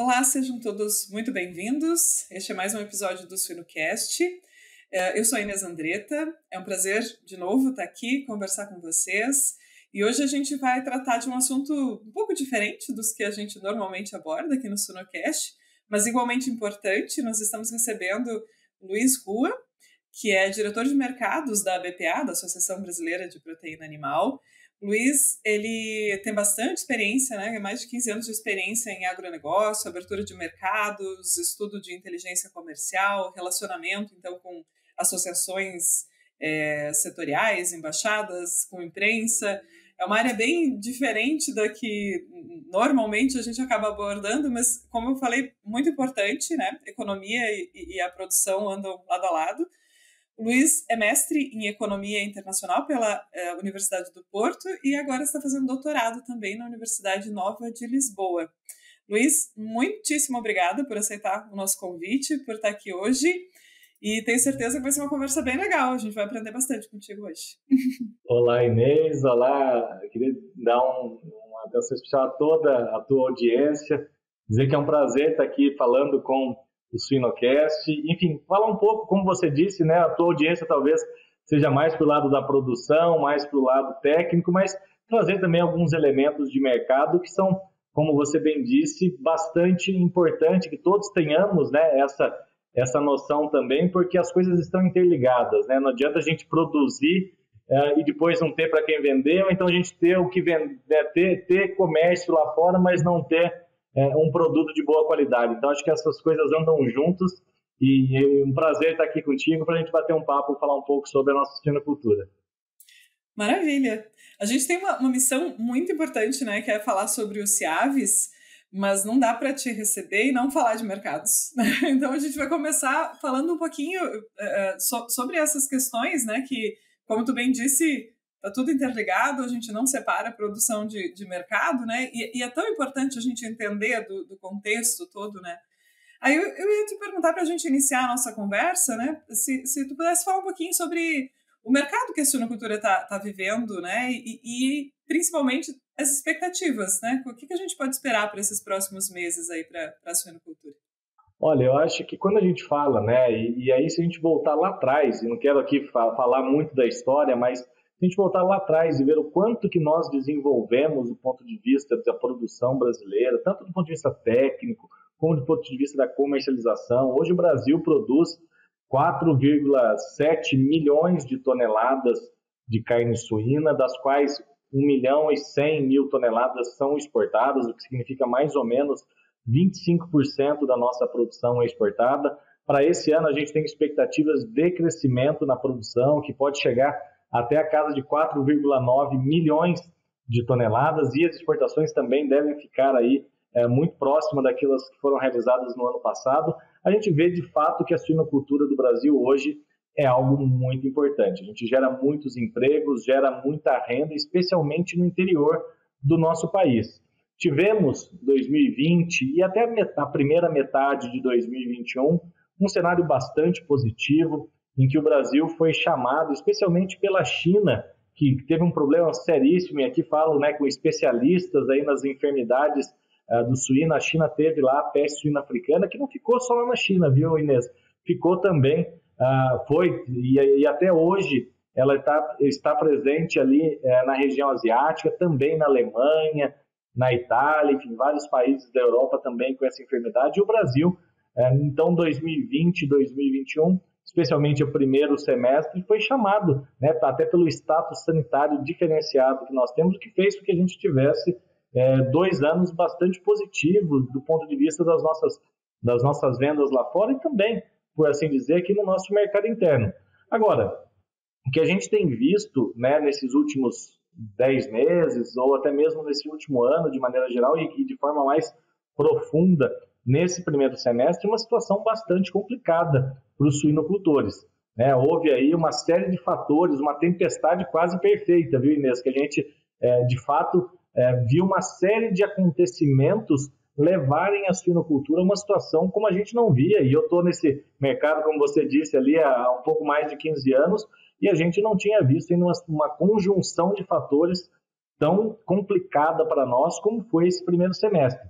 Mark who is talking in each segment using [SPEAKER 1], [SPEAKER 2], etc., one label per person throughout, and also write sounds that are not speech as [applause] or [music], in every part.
[SPEAKER 1] Olá, sejam todos muito bem-vindos. Este é mais um episódio do SuinoCast. É, eu sou a Inês Andretta, é um prazer de novo estar aqui, conversar com vocês. E hoje a gente vai tratar de um assunto um pouco diferente dos que a gente normalmente aborda aqui no SunoCast, mas igualmente importante. Nós estamos recebendo Luiz Rua, que é diretor de mercados da BPA, da Associação Brasileira de Proteína Animal. Luiz, ele tem bastante experiência, né? mais de 15 anos de experiência em agronegócio, abertura de mercados, estudo de inteligência comercial, relacionamento, então, com associações é, setoriais, embaixadas, com imprensa. É uma área bem diferente da que normalmente a gente acaba abordando, mas, como eu falei, muito importante, né? Economia e, e a produção andam lado a lado. Luiz é mestre em Economia Internacional pela eh, Universidade do Porto e agora está fazendo doutorado também na Universidade Nova de Lisboa. Luiz, muitíssimo obrigada por aceitar o nosso convite, por estar aqui hoje. E tenho certeza que vai ser uma conversa bem legal. A gente vai aprender bastante contigo hoje. [laughs]
[SPEAKER 2] Olá, Inês. Olá. Eu queria dar um, uma atenção especial a toda a tua audiência. Dizer que é um prazer estar aqui falando com o Suinocast. Enfim, falar um pouco, como você disse, né? A tua audiência talvez seja mais para o lado da produção, mais para o lado técnico, mas trazer também alguns elementos de mercado que são, como você bem disse, bastante importante que todos tenhamos, né? Essa essa noção também, porque as coisas estão interligadas, né? Não adianta a gente produzir uh, e depois não ter para quem vender, ou então a gente ter o que vender, ter, ter comércio lá fora, mas não ter é, um produto de boa qualidade. Então, acho que essas coisas andam juntos e é um prazer estar aqui contigo para a gente bater um papo e falar um pouco sobre a nossa suinocultura.
[SPEAKER 1] Maravilha! A gente tem uma, uma, missão muito importante, né, que é falar sobre os CIAVs, mas não dá para te receber e não falar de mercados. [laughs] então a gente vai começar falando um pouquinho uh, so, sobre essas questões, né, que, como tu bem disse, Está tudo interligado, a gente não separa a produção de, de mercado, né? E, e, é tão importante a gente entender do, do contexto todo, né? Aí eu, eu ia te perguntar para a gente iniciar a nossa conversa, né? Se, se tu pudesse falar um pouquinho sobre o mercado que a suinocultura está tá vivendo, né? E, e, principalmente as expectativas, né? O que, que a gente pode esperar para esses próximos meses aí para a suinocultura?
[SPEAKER 2] Olha, eu acho que quando a gente fala, né? E, e aí se a gente voltar lá atrás, e não quero aqui fa falar muito da história, mas se a gente voltar lá atrás e ver o quanto que nós desenvolvemos do ponto de vista da produção brasileira, tanto do ponto de vista técnico, como do ponto de vista da comercialização, hoje o Brasil produz 4,7 milhões de toneladas de carne suína, das quais 1 milhão e 100 mil toneladas são exportadas, o que significa mais ou menos 25% da nossa produção é exportada. Para esse ano, a gente tem expectativas de crescimento na produção, que pode chegar até a casa de 4,9 milhões de toneladas e as exportações também devem ficar aí é, muito próximas daquelas que foram realizadas no ano passado. A gente vê de fato que a suinocultura do Brasil hoje é algo muito importante. A gente gera muitos empregos, gera muita renda, especialmente no interior do nosso país. Tivemos 2020 e até a primeira metade de 2021 um cenário bastante positivo em que o Brasil foi chamado, especialmente pela China, que teve um problema seríssimo, e aqui falo né, com especialistas aí nas enfermidades uh, do suíno, a China teve lá a peste suína africana, que não ficou só lá na China, viu, Inês? Ficou também, uh, foi, e, e, até hoje ela tá, está presente ali uh, na região asiática, também na Alemanha, na Itália, enfim, vários países da Europa também com essa enfermidade, e o Brasil, eh, então 2020, 2021, especialmente o primeiro semestre, foi chamado, né, até pelo status sanitário diferenciado que nós temos, que fez com que a gente tivesse é, dois anos bastante positivos do ponto de vista das nossas, das nossas vendas lá fora e também, por assim dizer, aqui no nosso mercado interno. Agora, o que a gente tem visto né, nesses últimos dez meses, ou até mesmo nesse último ano, de maneira geral, e, e de forma mais profunda, nesse primeiro semestre, uma situação bastante complicada para os suinocultores. Né? Houve aí uma série de fatores, uma tempestade quase perfeita, viu, Inês? Que a gente, é, de fato, é, viu uma série de acontecimentos levarem a suinocultura a uma situação como a gente não via. E eu estou nesse mercado, como você disse, ali há um pouco mais de 15 anos, e a gente não tinha visto uma, uma conjunção de fatores tão complicada para nós como foi esse primeiro semestre.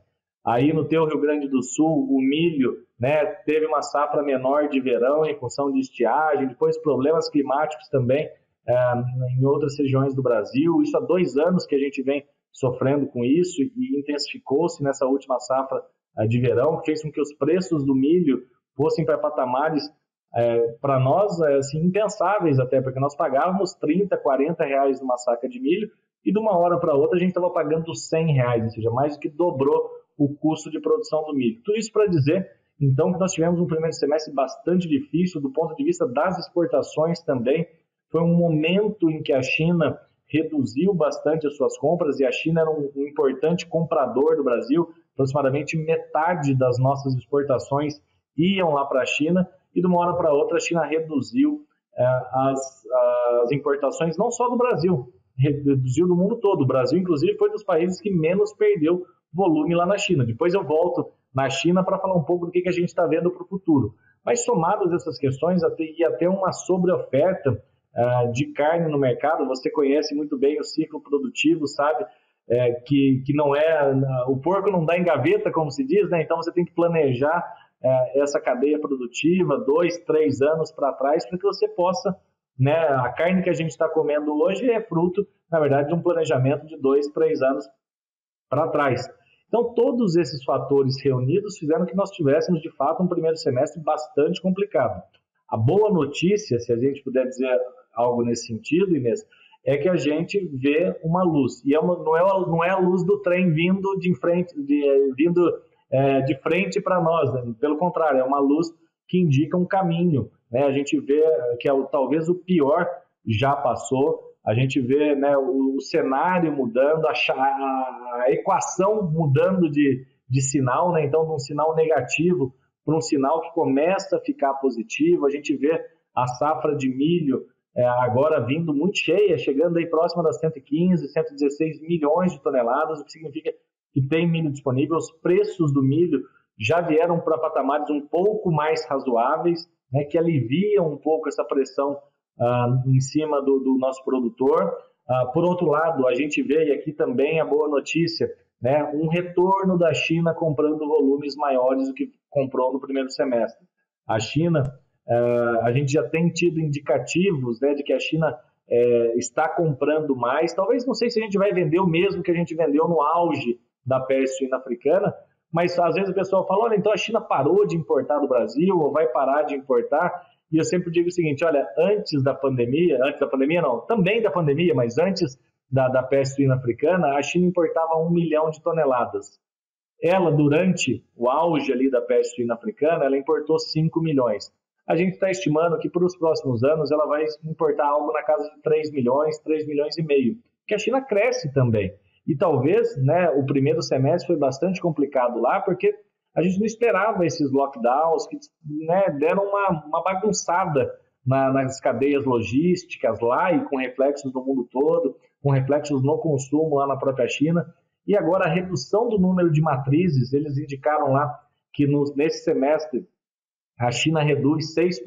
[SPEAKER 2] Aí no teu Rio Grande do Sul, o milho né, teve uma safra menor de verão em função de estiagem, depois problemas climáticos também é, em outras regiões do Brasil. Isso há dois anos que a gente vem sofrendo com isso e intensificou-se nessa última safra é, de verão, fez com que os preços do milho fossem para patamares é, para nós assim, impensáveis até, porque nós pagávamos 30, 40 reais numa saca de milho e de uma hora para outra a gente estava pagando 100 reais, ou seja, mais do que dobrou o custo de produção do milho. Tudo isso para dizer, então, que nós tivemos um primeiro semestre bastante difícil do ponto de vista das exportações também. Foi um momento em que a China reduziu bastante as suas compras e a China era um, importante comprador do Brasil. Aproximadamente metade das nossas exportações iam lá para a China e de uma hora para outra a China reduziu é, as, as importações não só do Brasil, reduziu do mundo todo. O Brasil, inclusive, foi dos países que menos perdeu volume lá na China. Depois eu volto na China para falar um pouco do que, que a gente está vendo para o futuro. Mas somadas essas questões e até uma sobreoferta uh, de carne no mercado, você conhece muito bem o ciclo produtivo, sabe? É, que, que não é. O porco não dá em gaveta, como se diz, né? Então você tem que planejar é, essa cadeia produtiva dois, três anos para trás para que você possa. Né, a carne que a gente está comendo hoje é fruto, na verdade, de um planejamento de dois, três anos para trás. Então, todos esses fatores reunidos fizeram que nós tivéssemos, de fato, um primeiro semestre bastante complicado. A boa notícia, se a gente puder dizer algo nesse sentido, Inês, é que a gente vê uma luz. E é uma, não, é, não é a luz do trem vindo de frente, de, vindo, é, de frente para nós, né? pelo contrário, é uma luz que indica um caminho. Né? A gente vê que é, talvez o pior já passou, a gente vê né, o, o, cenário mudando, a, a, equação mudando de, de sinal, né? então de um sinal negativo para um sinal que começa a ficar positivo. A gente vê a safra de milho é, agora vindo muito cheia, chegando aí próxima das 115, 116 milhões de toneladas, o que significa que tem milho disponível. Os preços do milho já vieram para patamares um pouco mais razoáveis, né, que aliviam um pouco essa pressão uh, em cima do, do nosso produtor. Uh, por outro lado, a gente vê, aqui também a boa notícia, né, um retorno da China comprando volumes maiores do que comprou no primeiro semestre. A China, uh, a gente já tem tido indicativos né, de que a China é, está comprando mais. Talvez não sei se a gente vai vender o mesmo que a gente vendeu no auge da peste suína africana, mas às vezes o pessoal fala: olha, então a China parou de importar do Brasil ou vai parar de importar. E eu sempre digo o seguinte: olha, antes da pandemia, antes da pandemia não, também da pandemia, mas antes da, da peste suína africana, a China importava um milhão de toneladas. Ela, durante o auge ali da peste suína africana, ela importou 5 milhões. A gente está estimando que para os próximos anos ela vai importar algo na casa de 3 milhões, 3 milhões e meio, que a China cresce também. E talvez né, o primeiro semestre foi bastante complicado lá, porque a gente não esperava esses lockdowns que né, deram uma, uma bagunçada na, nas cadeias logísticas lá e com reflexos no mundo todo, com reflexos no consumo lá na própria China. E agora a redução do número de matrizes, eles indicaram lá que nesse semestre a China reduz 6%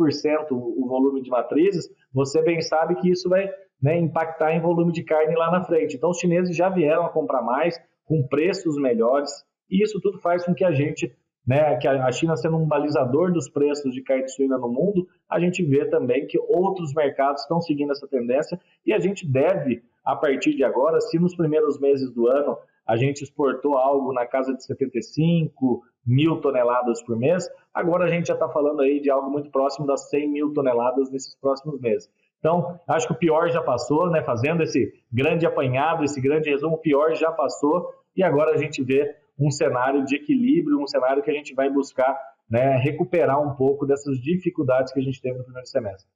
[SPEAKER 2] o volume de matrizes, você bem sabe que isso vai né, impactar em volume de carne lá na frente. Então os chineses já vieram a comprar mais, com preços melhores, e isso tudo faz com que a gente, né, que a China sendo um balizador dos preços de carne suína no mundo, a gente vê também que outros mercados estão seguindo essa tendência e a gente deve, a partir de agora, se nos primeiros meses do ano a gente exportou algo na casa de 75 mil toneladas por mês, agora a gente já está falando aí de algo muito próximo das 100 mil toneladas nesses próximos meses. Então, acho que o pior já passou, né? Fazendo esse grande apanhado, esse grande resumo, o pior já passou e agora a gente vê um cenário de equilíbrio, um cenário que a gente vai buscar né, recuperar um pouco dessas dificuldades que a gente teve no primeiro semestre.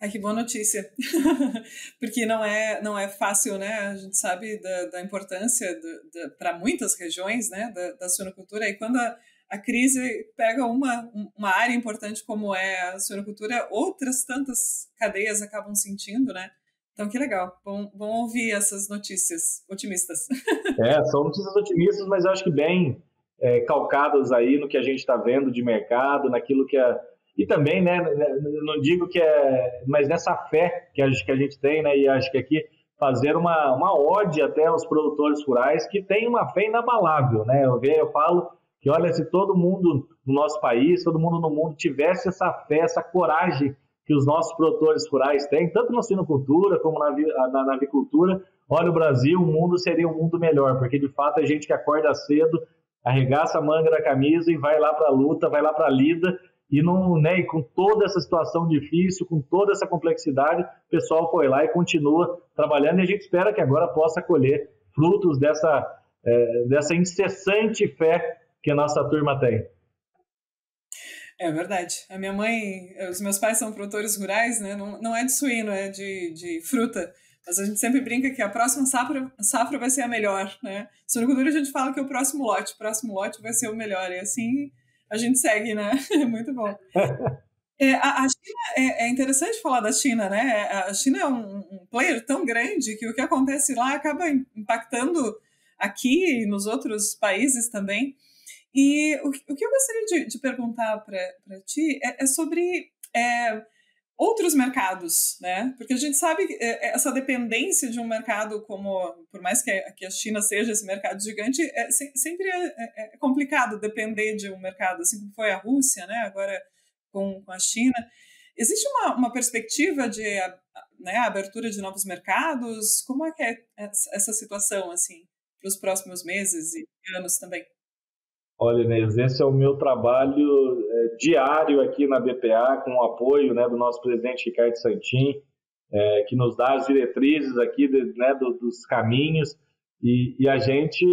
[SPEAKER 1] Ai, que boa notícia. [laughs] Porque não é, não é fácil, né? A gente sabe da, da importância para muitas regiões né, da, da suinocultura. E quando a, a crise pega uma, uma área importante como é a suinocultura, outras tantas cadeias acabam sentindo, né? Então, que legal. Bom, bom ouvir essas notícias otimistas. [laughs]
[SPEAKER 2] É, são notícias otimistas, mas acho que bem é, calcadas aí no que a gente está vendo de mercado, naquilo que é. E também, né, não digo que é. Mas nessa fé que a, que a gente tem, né, e acho que aqui fazer uma, uma ode até aos produtores rurais que têm uma fé inabalável, né? Eu, eu falo que, olha, se todo mundo no nosso país, todo mundo no mundo tivesse essa fé, essa coragem que os nossos produtores rurais têm, tanto na sinocultura como na, na, na avicultura, olha, o Brasil, o mundo seria um mundo melhor, porque de fato é gente que acorda cedo, arregaça a manga da camisa e vai lá para a luta, vai lá para a lida, e, não, né, e com toda essa situação difícil, com toda essa complexidade, o pessoal foi lá e continua trabalhando, e a gente espera que agora possa colher frutos dessa, é, dessa incessante fé que a nossa turma tem.
[SPEAKER 1] É verdade. A minha mãe, os meus pais são produtores rurais, né? Não, não é de suíno, é de, de fruta. Mas a gente sempre brinca que a próxima safra, safra vai ser a melhor, né? Suinocultura a gente fala que é o próximo lote, o próximo lote vai ser o melhor. E assim a gente segue, né? [laughs] Muito bom. É, a, China é, é, interessante falar da China, né? A China é um, um, player tão grande que o que acontece lá acaba impactando aqui e nos outros países também. E o, o que eu gostaria de, de perguntar para ti é, é sobre é, outros mercados, né? Porque a gente sabe que é, essa dependência de um mercado como, por mais que a China seja esse mercado gigante, é, sempre é, é, é, complicado depender de um mercado, assim como foi a Rússia, né? Agora com, com a China. Existe uma, uma perspectiva de né, abertura de novos mercados? Como é que é essa situação, assim, para os próximos meses e anos também?
[SPEAKER 2] Olha, Inês, esse é o meu trabalho é, diário aqui na BPA, com o apoio né, do nosso presidente Ricardo Santin, é, que nos dá as diretrizes aqui de, né, do, dos caminhos, e, e, a gente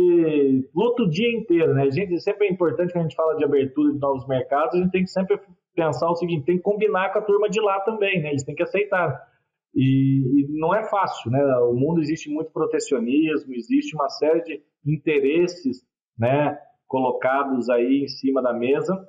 [SPEAKER 2] luta o dia inteiro. Né? A gente, sempre é importante, quando a gente fala de abertura de novos mercados, a gente tem que sempre pensar o seguinte, tem que combinar com a turma de lá também, né? eles têm que aceitar. E, e não é fácil, né? o mundo existe muito protecionismo, existe uma série de interesses, né? Colocados aí em cima da mesa,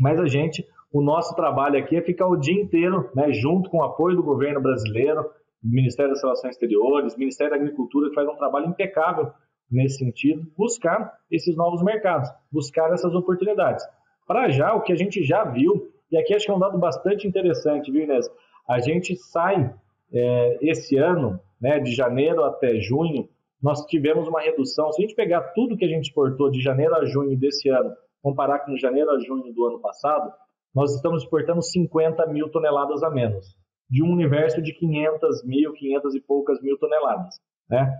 [SPEAKER 2] mas a gente, o nosso trabalho aqui é ficar o dia inteiro, né, junto com o apoio do governo brasileiro, do Ministério das Relações Exteriores, Ministério da Agricultura, que faz um trabalho impecável nesse sentido, buscar esses novos mercados, buscar essas oportunidades. Para já, o que a gente já viu, e aqui acho que é um dado bastante interessante, viu, Inês? A gente sai é, esse ano, né, de janeiro até junho, nós tivemos uma redução. Se a gente pegar tudo que a gente exportou de janeiro a junho desse ano, comparar com janeiro a junho do ano passado, nós estamos exportando 50 mil toneladas a menos, de um universo de 500 mil, 500 e poucas mil toneladas. Né?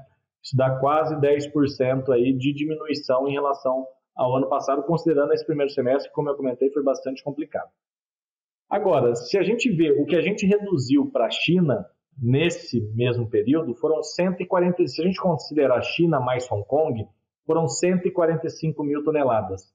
[SPEAKER 2] Isso dá quase 10% aí de diminuição em relação ao ano passado, considerando esse primeiro semestre, que, como eu comentei, foi bastante complicado. Agora, se a gente vê o que a gente reduziu para a China, nesse mesmo período foram 140, se a gente considerar China mais Hong Kong, foram 145 mil toneladas.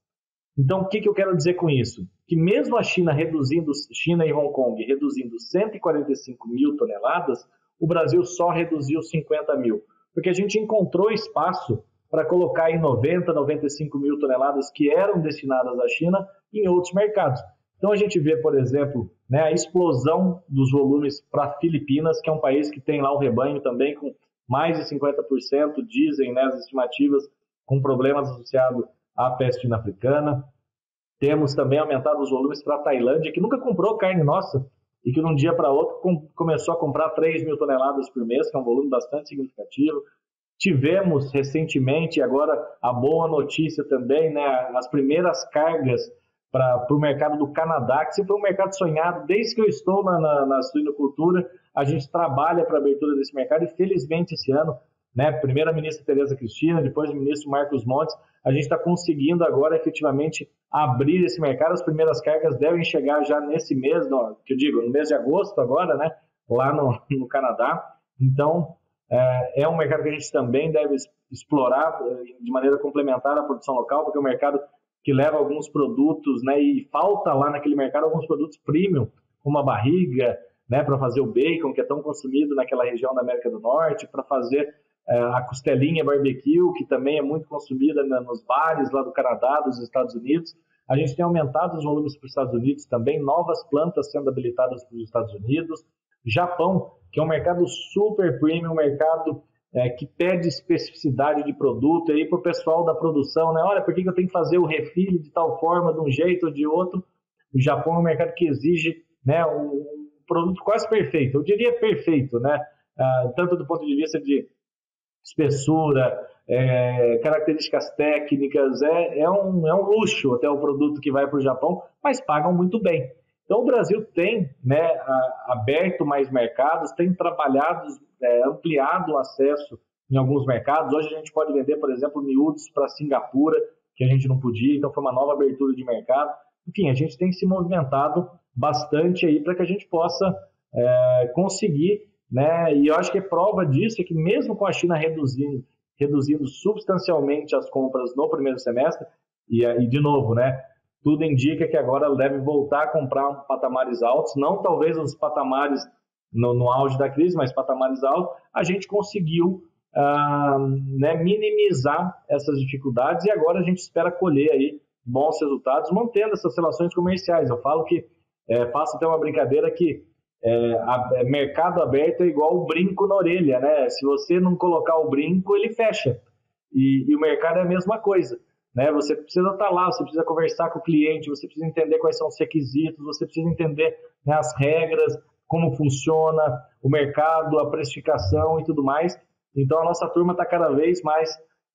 [SPEAKER 2] Então, o que, que eu quero dizer com isso? Que mesmo a China reduzindo, China e Hong Kong reduzindo 145 mil toneladas, o Brasil só reduziu 50 mil, porque a gente encontrou espaço para colocar em 90, 95 mil toneladas que eram destinadas à China em outros mercados. Então a gente vê, por exemplo, né, a explosão dos volumes para Filipinas, que é um país que tem lá um rebanho também com mais de 50%, dizem né, as estimativas, com problemas associados à peste africana. Temos também aumentado os volumes para a Tailândia, que nunca comprou carne nossa e que de um dia para outro com, começou a comprar 3 mil toneladas por mês, que é um volume bastante significativo. Tivemos recentemente, agora a boa notícia também, né, as primeiras cargas para o mercado do Canadá, que sempre foi um mercado sonhado. Desde que eu estou na, na, na suinocultura, a gente trabalha para a abertura desse mercado e, felizmente, esse ano, né, primeiro a ministra Tereza Cristina, depois o ministro Marcos Montes, a gente está conseguindo agora efetivamente abrir esse mercado. As primeiras cargas devem chegar já nesse mês, no, que eu digo, no mês de agosto agora, né, lá no, no Canadá. Então, é, é um mercado que a gente também deve explorar eh, de maneira complementar à produção local, porque o mercado que leva alguns produtos, né, e falta lá naquele mercado alguns produtos premium, como a barriga, né, para fazer o bacon, que é tão consumido naquela região da América do Norte, para fazer é, a costelinha barbecue, que também é muito consumida né, nos bares lá do Canadá, dos Estados Unidos. A gente tem aumentado os volumes para os Estados Unidos também, novas plantas sendo habilitadas para os Estados Unidos. Japão, que é um mercado super premium, um mercado é, que pede especificidade de produto aí para o pessoal da produção, né? Olha, por que, que eu tenho que fazer o refil de tal forma, de um jeito ou de outro? O Japão é um mercado que exige né, um produto quase perfeito, eu diria perfeito, né? uh, tanto do ponto de vista de espessura, é, características técnicas, é, é, um, é um luxo até o produto que vai para o Japão, mas pagam muito bem. Então o Brasil tem né, aberto mais mercados, tem trabalhado, é, ampliado o acesso em alguns mercados. Hoje a gente pode vender, por exemplo, miúdos para Singapura, que a gente não podia, então foi uma nova abertura de mercado. Enfim, a gente tem se movimentado bastante aí para que a gente possa é, conseguir, né? E eu acho que é prova disso é que mesmo com a China reduzindo, reduzindo substancialmente as compras no primeiro semestre, e, e de novo, né? Tudo indica que agora deve voltar a comprar patamares altos, não talvez os patamares no, no auge da crise, mas patamares altos, a gente conseguiu ah, né, minimizar essas dificuldades e agora a gente espera colher aí bons resultados mantendo essas relações comerciais. Eu falo que, é, faço até uma brincadeira que é, a, é, mercado aberto é igual o brinco na orelha, né? Se você não colocar o brinco, ele fecha. E, e o mercado é a mesma coisa. Né? Você precisa estar lá, você precisa conversar com o cliente, você precisa entender quais são os requisitos, você precisa entender né, as regras, como funciona o mercado, a precificação e tudo mais. Então a nossa turma está cada vez mais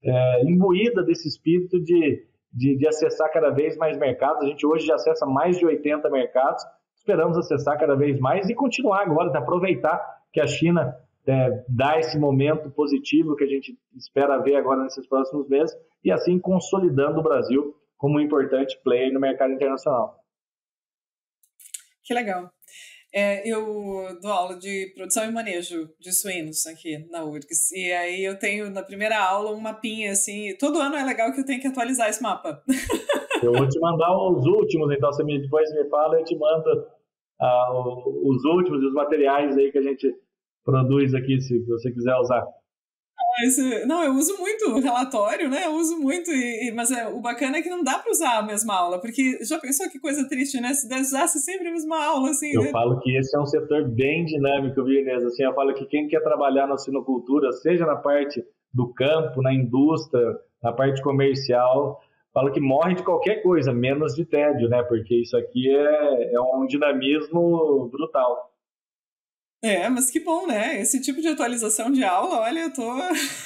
[SPEAKER 2] é, imbuída desse espírito de, de, de, acessar cada vez mais mercados. A gente hoje já acessa mais de 80 mercados, esperamos acessar cada vez mais e continuar agora, de aproveitar que a China é, dá esse momento positivo que a gente espera ver agora nesses próximos meses e assim consolidando o Brasil como um importante player no mercado internacional.
[SPEAKER 1] Que legal. É, eu dou aula de produção e manejo de suínos aqui na URGS. E aí eu tenho na primeira aula um mapinha assim. Todo ano é legal que eu tenho que atualizar esse mapa. [laughs]
[SPEAKER 2] Eu vou te mandar os últimos, então você me, depois me fala, eu te mando uh, os últimos e os materiais aí que a gente produz aqui, se você quiser usar.
[SPEAKER 1] Esse, não, eu uso muito relatório, né? Eu uso muito, e, e mas é, o bacana é que não dá para usar a mesma aula, porque já pensou que coisa triste, né? Se usasse sempre a mesma aula, assim.
[SPEAKER 2] Eu
[SPEAKER 1] né?
[SPEAKER 2] falo que esse é um setor bem dinâmico, viu, Inês? Assim, eu falo que quem quer trabalhar na sinocultura, seja na parte do campo, na indústria, na parte comercial, falo que morre de qualquer coisa, menos de tédio, né? Porque isso aqui é, é um dinamismo brutal.
[SPEAKER 1] É, mas que bom, né? Esse tipo de atualização de aula, olha, eu tô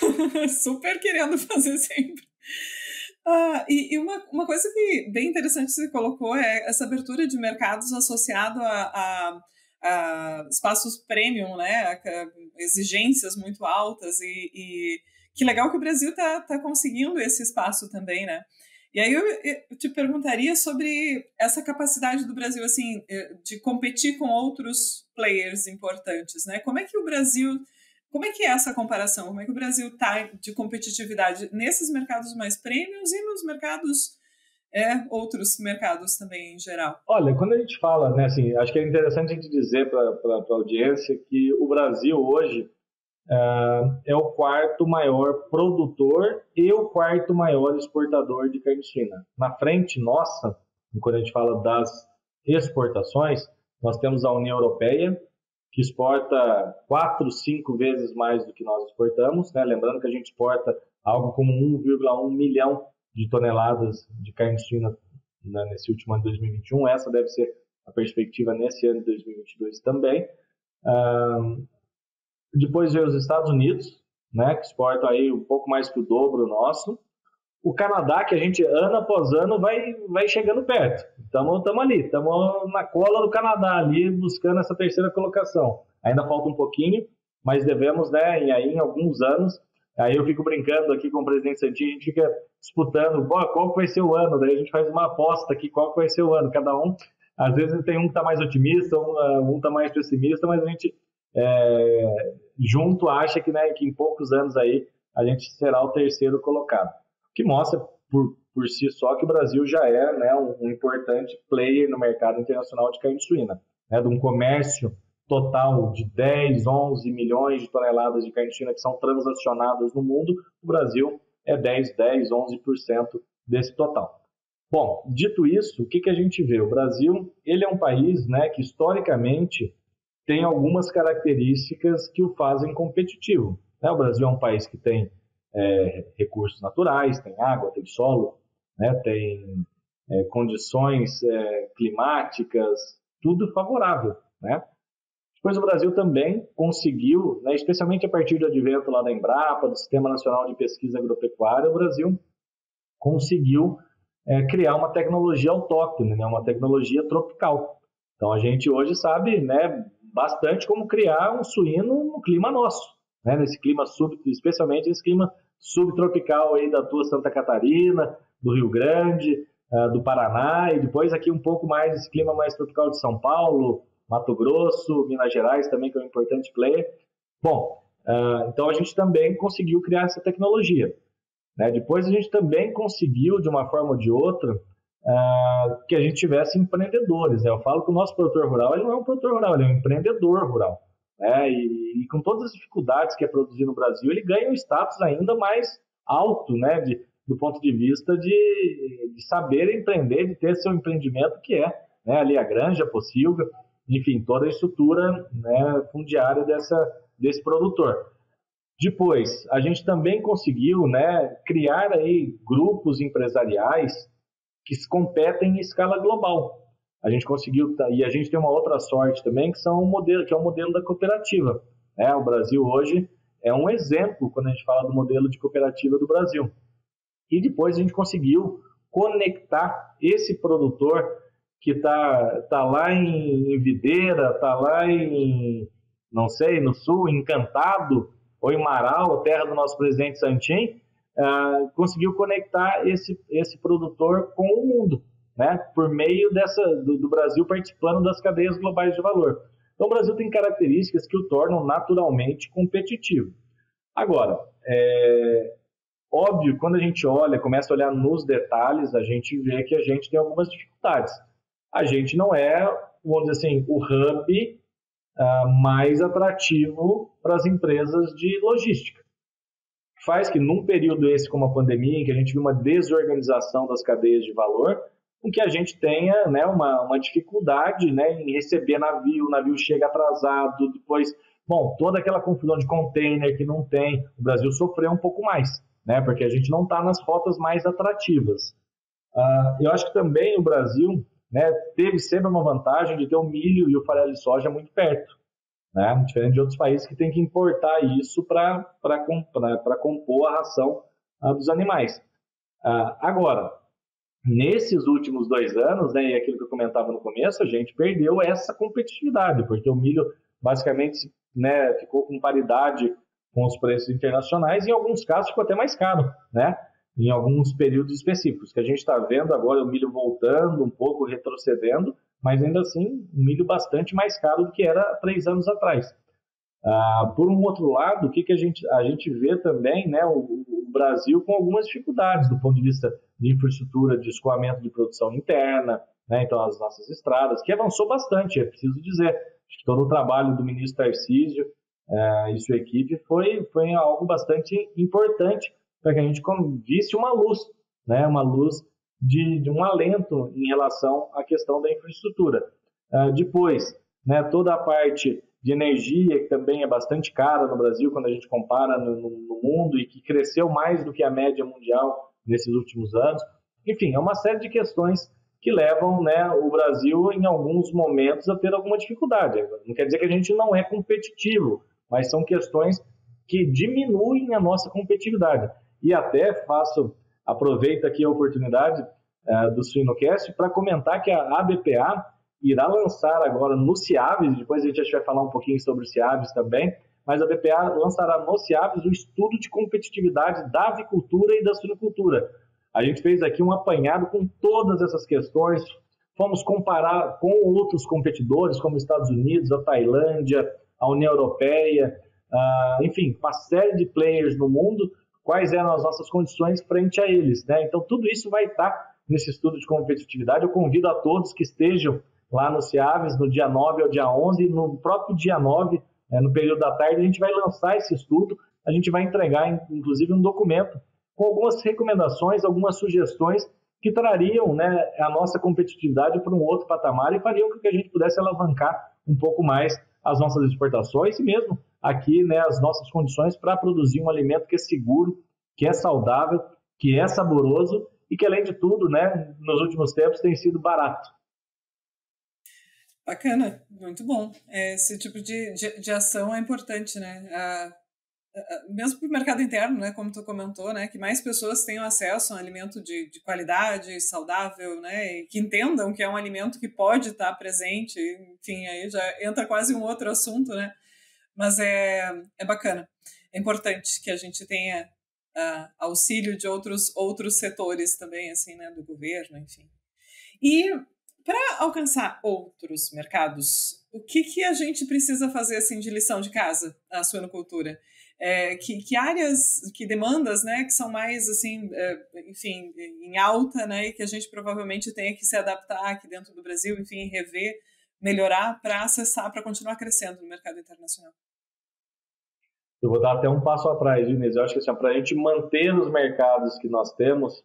[SPEAKER 1] [laughs] super querendo fazer sempre. Ah, e, e uma, uma coisa que bem interessante você colocou é essa abertura de mercados associado a, a, a espaços premium, né? Exigências muito altas e, e, que legal que o Brasil está tá conseguindo esse espaço também, né? E aí eu, te perguntaria sobre essa capacidade do Brasil assim eh, de competir com outros players importantes, né? Como é que o Brasil, como é que é essa comparação? Como é que o Brasil está de competitividade nesses mercados mais premiums e nos mercados é, outros mercados também em geral?
[SPEAKER 2] Olha, quando a gente fala, né, assim, acho que é interessante a gente dizer para a audiência que o Brasil hoje Uh, é o quarto maior produtor e o quarto maior exportador de carne suína. Na frente nossa, quando a gente fala das exportações, nós temos a União Europeia, que exporta quatro, cinco vezes mais do que nós exportamos. Né? Lembrando que a gente exporta algo como 1,1 milhão de toneladas de carne suína né, nesse último ano de 2021. Essa deve ser a perspectiva nesse ano de 2022 também. Uh, depois veio os Estados Unidos, né, que exportam aí um pouco mais que o dobro nosso. O Canadá, que a gente ano após ano vai, vai chegando perto. Estamos ali, estamos na cola do Canadá ali, buscando essa terceira colocação. Ainda falta um pouquinho, mas devemos, né, em, aí, em alguns anos. Aí eu fico brincando aqui com o presidente Santinho, a gente fica disputando qual vai ser o ano, daí a gente faz uma aposta aqui, qual vai ser o ano. Cada um, às vezes tem um que está mais otimista, um está mais pessimista, mas a gente é, junto acha que, né, que em poucos anos aí a gente será o terceiro colocado. Que mostra por, por si só que o Brasil já é né, um, um importante player no mercado internacional de carne suína. Né, de um comércio total de 10, 11 milhões de toneladas de carne suína que são transacionadas no mundo, o Brasil é 10, 10, 11% desse total. Bom, dito isso, o que, que a gente vê? O Brasil ele é um país né, que historicamente tem algumas características que o fazem competitivo. Né? O Brasil é um país que tem é, recursos naturais, tem água, tem solo, né? tem é, condições é, climáticas, tudo favorável. Né? Pois o Brasil também conseguiu, né, especialmente a partir do advento lá da Embrapa, do Sistema Nacional de Pesquisa Agropecuária, o Brasil conseguiu é, criar uma tecnologia autóctone, né, uma tecnologia tropical. Então a gente hoje sabe né, bastante como criar um suíno no clima nosso, né, nesse clima sub, especialmente nesse clima subtropical aí da tua Santa Catarina, do Rio Grande, uh, do Paraná e depois aqui um pouco mais esse clima mais tropical de São Paulo, Mato Grosso, Minas Gerais também que é um importante player. Bom, uh, então a gente também conseguiu criar essa tecnologia. Né? Depois a gente também conseguiu, de uma forma ou de outra, uh, que a gente tivesse empreendedores. Né? Eu falo que o nosso produtor rural ele não é um produtor rural, ele é um empreendedor rural. Né? E, e, com todas as dificuldades que é produzir no Brasil, ele ganha um status ainda mais alto, né? De, do ponto de vista de, de saber empreender, de ter seu empreendimento, que é né, ali a granja, a pocilga, enfim, toda a estrutura né, fundiária dessa, desse produtor. Depois, a gente também conseguiu né, criar aí grupos empresariais que competem em escala global. A gente conseguiu, e a gente tem uma outra sorte também, que, são o modelo, que é o modelo da cooperativa. Né? O Brasil hoje é um exemplo quando a gente fala do modelo de cooperativa do Brasil. E depois a gente conseguiu conectar esse produtor que está tá lá em Videira, está lá em, não sei, no sul, Encantado, ou em Marau, terra do nosso presidente Santim, uh, conseguiu conectar esse, esse produtor com o mundo, né? por meio dessa, do, do Brasil participando das cadeias globais de valor. Então, o Brasil tem características que o tornam naturalmente competitivo. Agora, é, Óbvio, quando a gente olha, começa a olhar nos detalhes, a gente vê que a gente tem algumas dificuldades. A gente não é, vamos dizer assim, o hub uh, mais atrativo para as empresas de logística. Faz que num período esse como a pandemia, em que a gente viu uma desorganização das cadeias de valor, com que a gente tenha né, uma, uma dificuldade né, em receber navio, o navio chega atrasado, depois, bom, toda aquela confusão de container que não tem, o Brasil sofreu um pouco mais né? Porque a gente não está nas rotas mais atrativas. Uh, eu acho que também o Brasil né, teve sempre uma vantagem de ter o milho e o farelo de soja muito perto, né? Diferente de outros países que tem que importar isso para compor a ração uh, dos animais. Uh, agora, nesses últimos dois anos, né, e aquilo que eu comentava no começo, a gente perdeu essa competitividade, porque o milho basicamente né, ficou com paridade com os preços internacionais e em alguns casos ficou até mais caro, né? Em alguns períodos específicos, que a gente está vendo agora o milho voltando, um pouco retrocedendo, mas ainda assim, um milho bastante mais caro do que era três anos atrás. Ah, por um outro lado, o que, que a, gente, a gente vê também, né, o, o, Brasil com algumas dificuldades do ponto de vista de infraestrutura, de escoamento de produção interna, né, então as nossas estradas, que avançou bastante, é preciso dizer. Acho que todo o trabalho do ministro Tarcísio é, e sua equipe foi, foi algo bastante importante para que a gente visse uma luz, né, uma luz de, de um alento em relação à questão da infraestrutura. É, depois, né, toda a parte de energia, que também é bastante cara no Brasil quando a gente compara no, no, no mundo e que cresceu mais do que a média mundial nesses últimos anos. Enfim, é uma série de questões que levam né, o Brasil, em alguns momentos, a ter alguma dificuldade. Não quer dizer que a gente não é competitivo, mas são questões que diminuem a nossa competitividade. E até faço, aproveito aqui a oportunidade uh, do Suinocast para comentar que a ABPA irá lançar agora no Ciaves, depois a gente vai falar um pouquinho sobre o Ciaves também, mas a BPA lançará no Ciaves o estudo de competitividade da avicultura e da suinocultura. A gente fez aqui um apanhado com todas essas questões, fomos comparar com outros competidores, como Estados Unidos, a Tailândia, a União Europeia, uh, enfim, uma série de players no mundo, quais eram as nossas condições frente a eles. Né? Então, tudo isso vai estar nesse estudo de competitividade. Eu convido a todos que estejam lá no CIAVES no dia 9 ao dia 11, no próprio dia 9, né, no período da tarde, a gente vai lançar esse estudo, a gente vai entregar, inclusive, um documento com algumas recomendações, algumas sugestões que trariam né, a nossa competitividade para um outro patamar e fariam com que a gente pudesse alavancar um pouco mais as nossas exportações e mesmo aqui né, as nossas condições para produzir um alimento que é seguro, que é saudável, que é saboroso e que, além de tudo, né, nos últimos tempos tem sido barato.
[SPEAKER 1] Bacana, muito bom. Esse tipo de, de, de ação é importante, né? mesmo para o mercado interno, né, como tu comentou, né, que mais pessoas tenham acesso a um alimento de, de qualidade, saudável, né, e que entendam que é um alimento que pode estar presente, enfim, aí já entra quase um outro assunto, né, mas é, é bacana, é importante que a gente tenha uh, auxílio de outros outros setores também, assim, né, do governo, enfim. E para alcançar outros mercados, o que que a gente precisa fazer assim de lição de casa na suinocultura? é, que, que, áreas, que demandas, né, que são mais, assim, é, enfim, em alta, né, e que a gente provavelmente tenha que se adaptar aqui dentro do Brasil, enfim, rever, melhorar para acessar, para continuar crescendo no mercado internacional.
[SPEAKER 2] Eu vou dar até um passo atrás, Inês. Eu acho que assim, para a gente manter os mercados que nós temos,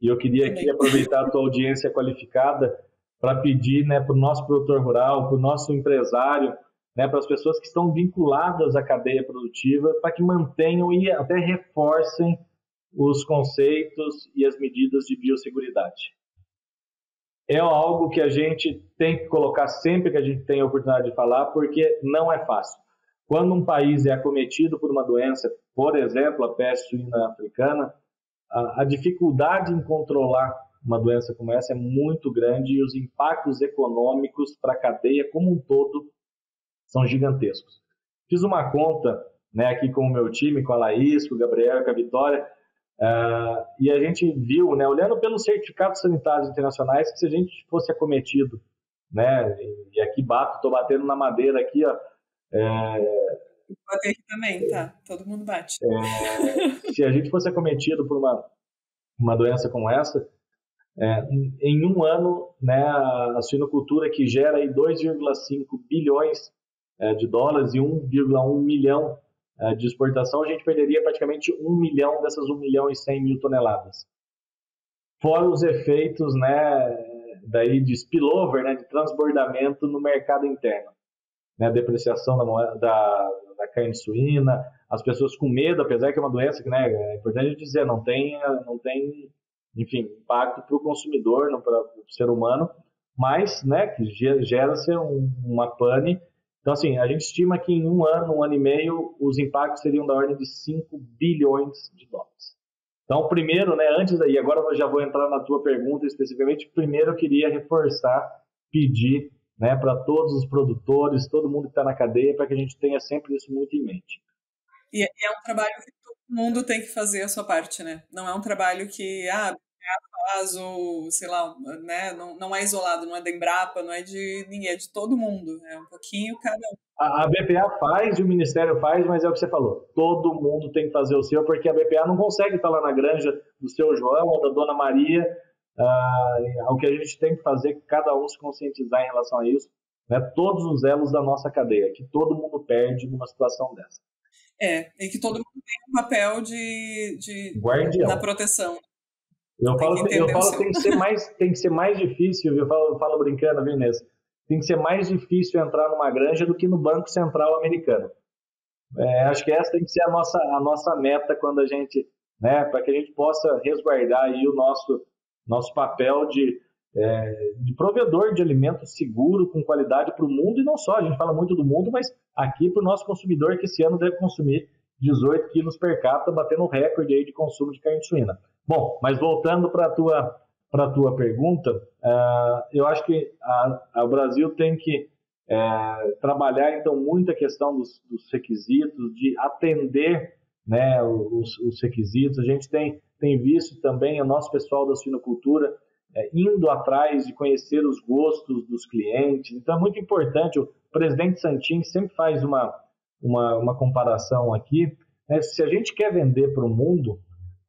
[SPEAKER 2] e eu queria aqui aproveitar a tua audiência qualificada para pedir né, para o nosso produtor rural, para o nosso empresário, né, para as pessoas que estão vinculadas à cadeia produtiva, para que mantenham e até reforcem os conceitos e as medidas de biosseguridade. É algo que a gente tem que colocar sempre que a gente tem a oportunidade de falar, porque não é fácil. Quando um país é acometido por uma doença, por exemplo, a peste suína africana, a, a dificuldade em controlar uma doença como essa é muito grande e os impactos econômicos para a cadeia como um todo são gigantescos. Fiz uma conta né, aqui com o meu time, com a Laís, com o Gabriel, com a Vitória, uh, e a gente viu, né, olhando pelos certificados sanitários internacionais, que se a gente fosse acometido, né, e aqui bato, estou batendo na madeira aqui, ó,
[SPEAKER 1] é, Bater aqui também, tá? Todo mundo bate.
[SPEAKER 2] É, se a gente fosse acometido por uma, uma doença como essa, é, em um ano, né, a suinocultura que gera 2,5 bilhões é, de dólares e 1,1 milhão é, de exportação, a gente perderia praticamente 1 milhão dessas 1 milhão e 100 mil toneladas. Fora os efeitos né, daí de spillover, né, de transbordamento no mercado interno. Né, depreciação da, da, da carne suína, as pessoas com medo, apesar que é uma doença que né, é importante dizer, não tem, não tem enfim, impacto para o consumidor, não para o ser humano, mas né, gera-se um, uma pane então, assim, a gente estima que em um ano, um ano e meio, os impactos seriam da ordem de 5 bilhões de dólares. Então, primeiro, né, antes daí, agora eu já vou entrar na tua pergunta especificamente, primeiro eu queria reforçar, pedir né, para todos os produtores, todo mundo que está na cadeia, para que a gente tenha sempre isso muito em mente.
[SPEAKER 1] E é um trabalho que todo mundo tem que fazer a sua parte, né? Não é um trabalho que, ah, faz, ou sei lá, né? Não, não é isolado, não é da Embrapa, não é de ninguém, é de todo mundo. É um pouquinho cada um.
[SPEAKER 2] A, a BPA faz e o Ministério faz, mas é o que você falou. Todo mundo tem que fazer o seu, porque a BPA não consegue estar lá na granja do seu João ou da Dona Maria. Ah, o que a gente tem que fazer, é cada um se conscientizar em relação a isso, né? todos os elos da nossa cadeia, que todo mundo perde numa situação dessa.
[SPEAKER 1] É, e que todo mundo tem um papel de, de
[SPEAKER 2] Guardião.
[SPEAKER 1] na proteção.
[SPEAKER 2] Eu falo, que eu falo tem que ser [laughs] mais, tem que ser mais difícil, eu falo, eu falo brincando, Inês? Tem que ser mais difícil entrar numa granja do que no Banco Central americano. É, acho que essa tem que ser a nossa, a nossa meta quando a gente, né, para que a gente possa resguardar aí o nosso, nosso papel de, é, de provedor de alimento seguro, com qualidade para o mundo, e não só, a gente fala muito do mundo, mas aqui para o nosso consumidor, que esse ano deve consumir 18 quilos per capita, batendo um recorde aí de consumo de carne suína. Bom, mas voltando para a tua, a tua pergunta, uh, eu acho que a, a, o Brasil tem que é, trabalhar, então, muito a questão dos, dos requisitos, de atender né, os, os, requisitos. A gente tem, tem visto também o nosso pessoal da suinocultura é, indo atrás de conhecer os gostos dos clientes. Então, é muito importante. O presidente Santin sempre faz uma, uma, uma comparação aqui. Né, se a gente quer vender para o mundo,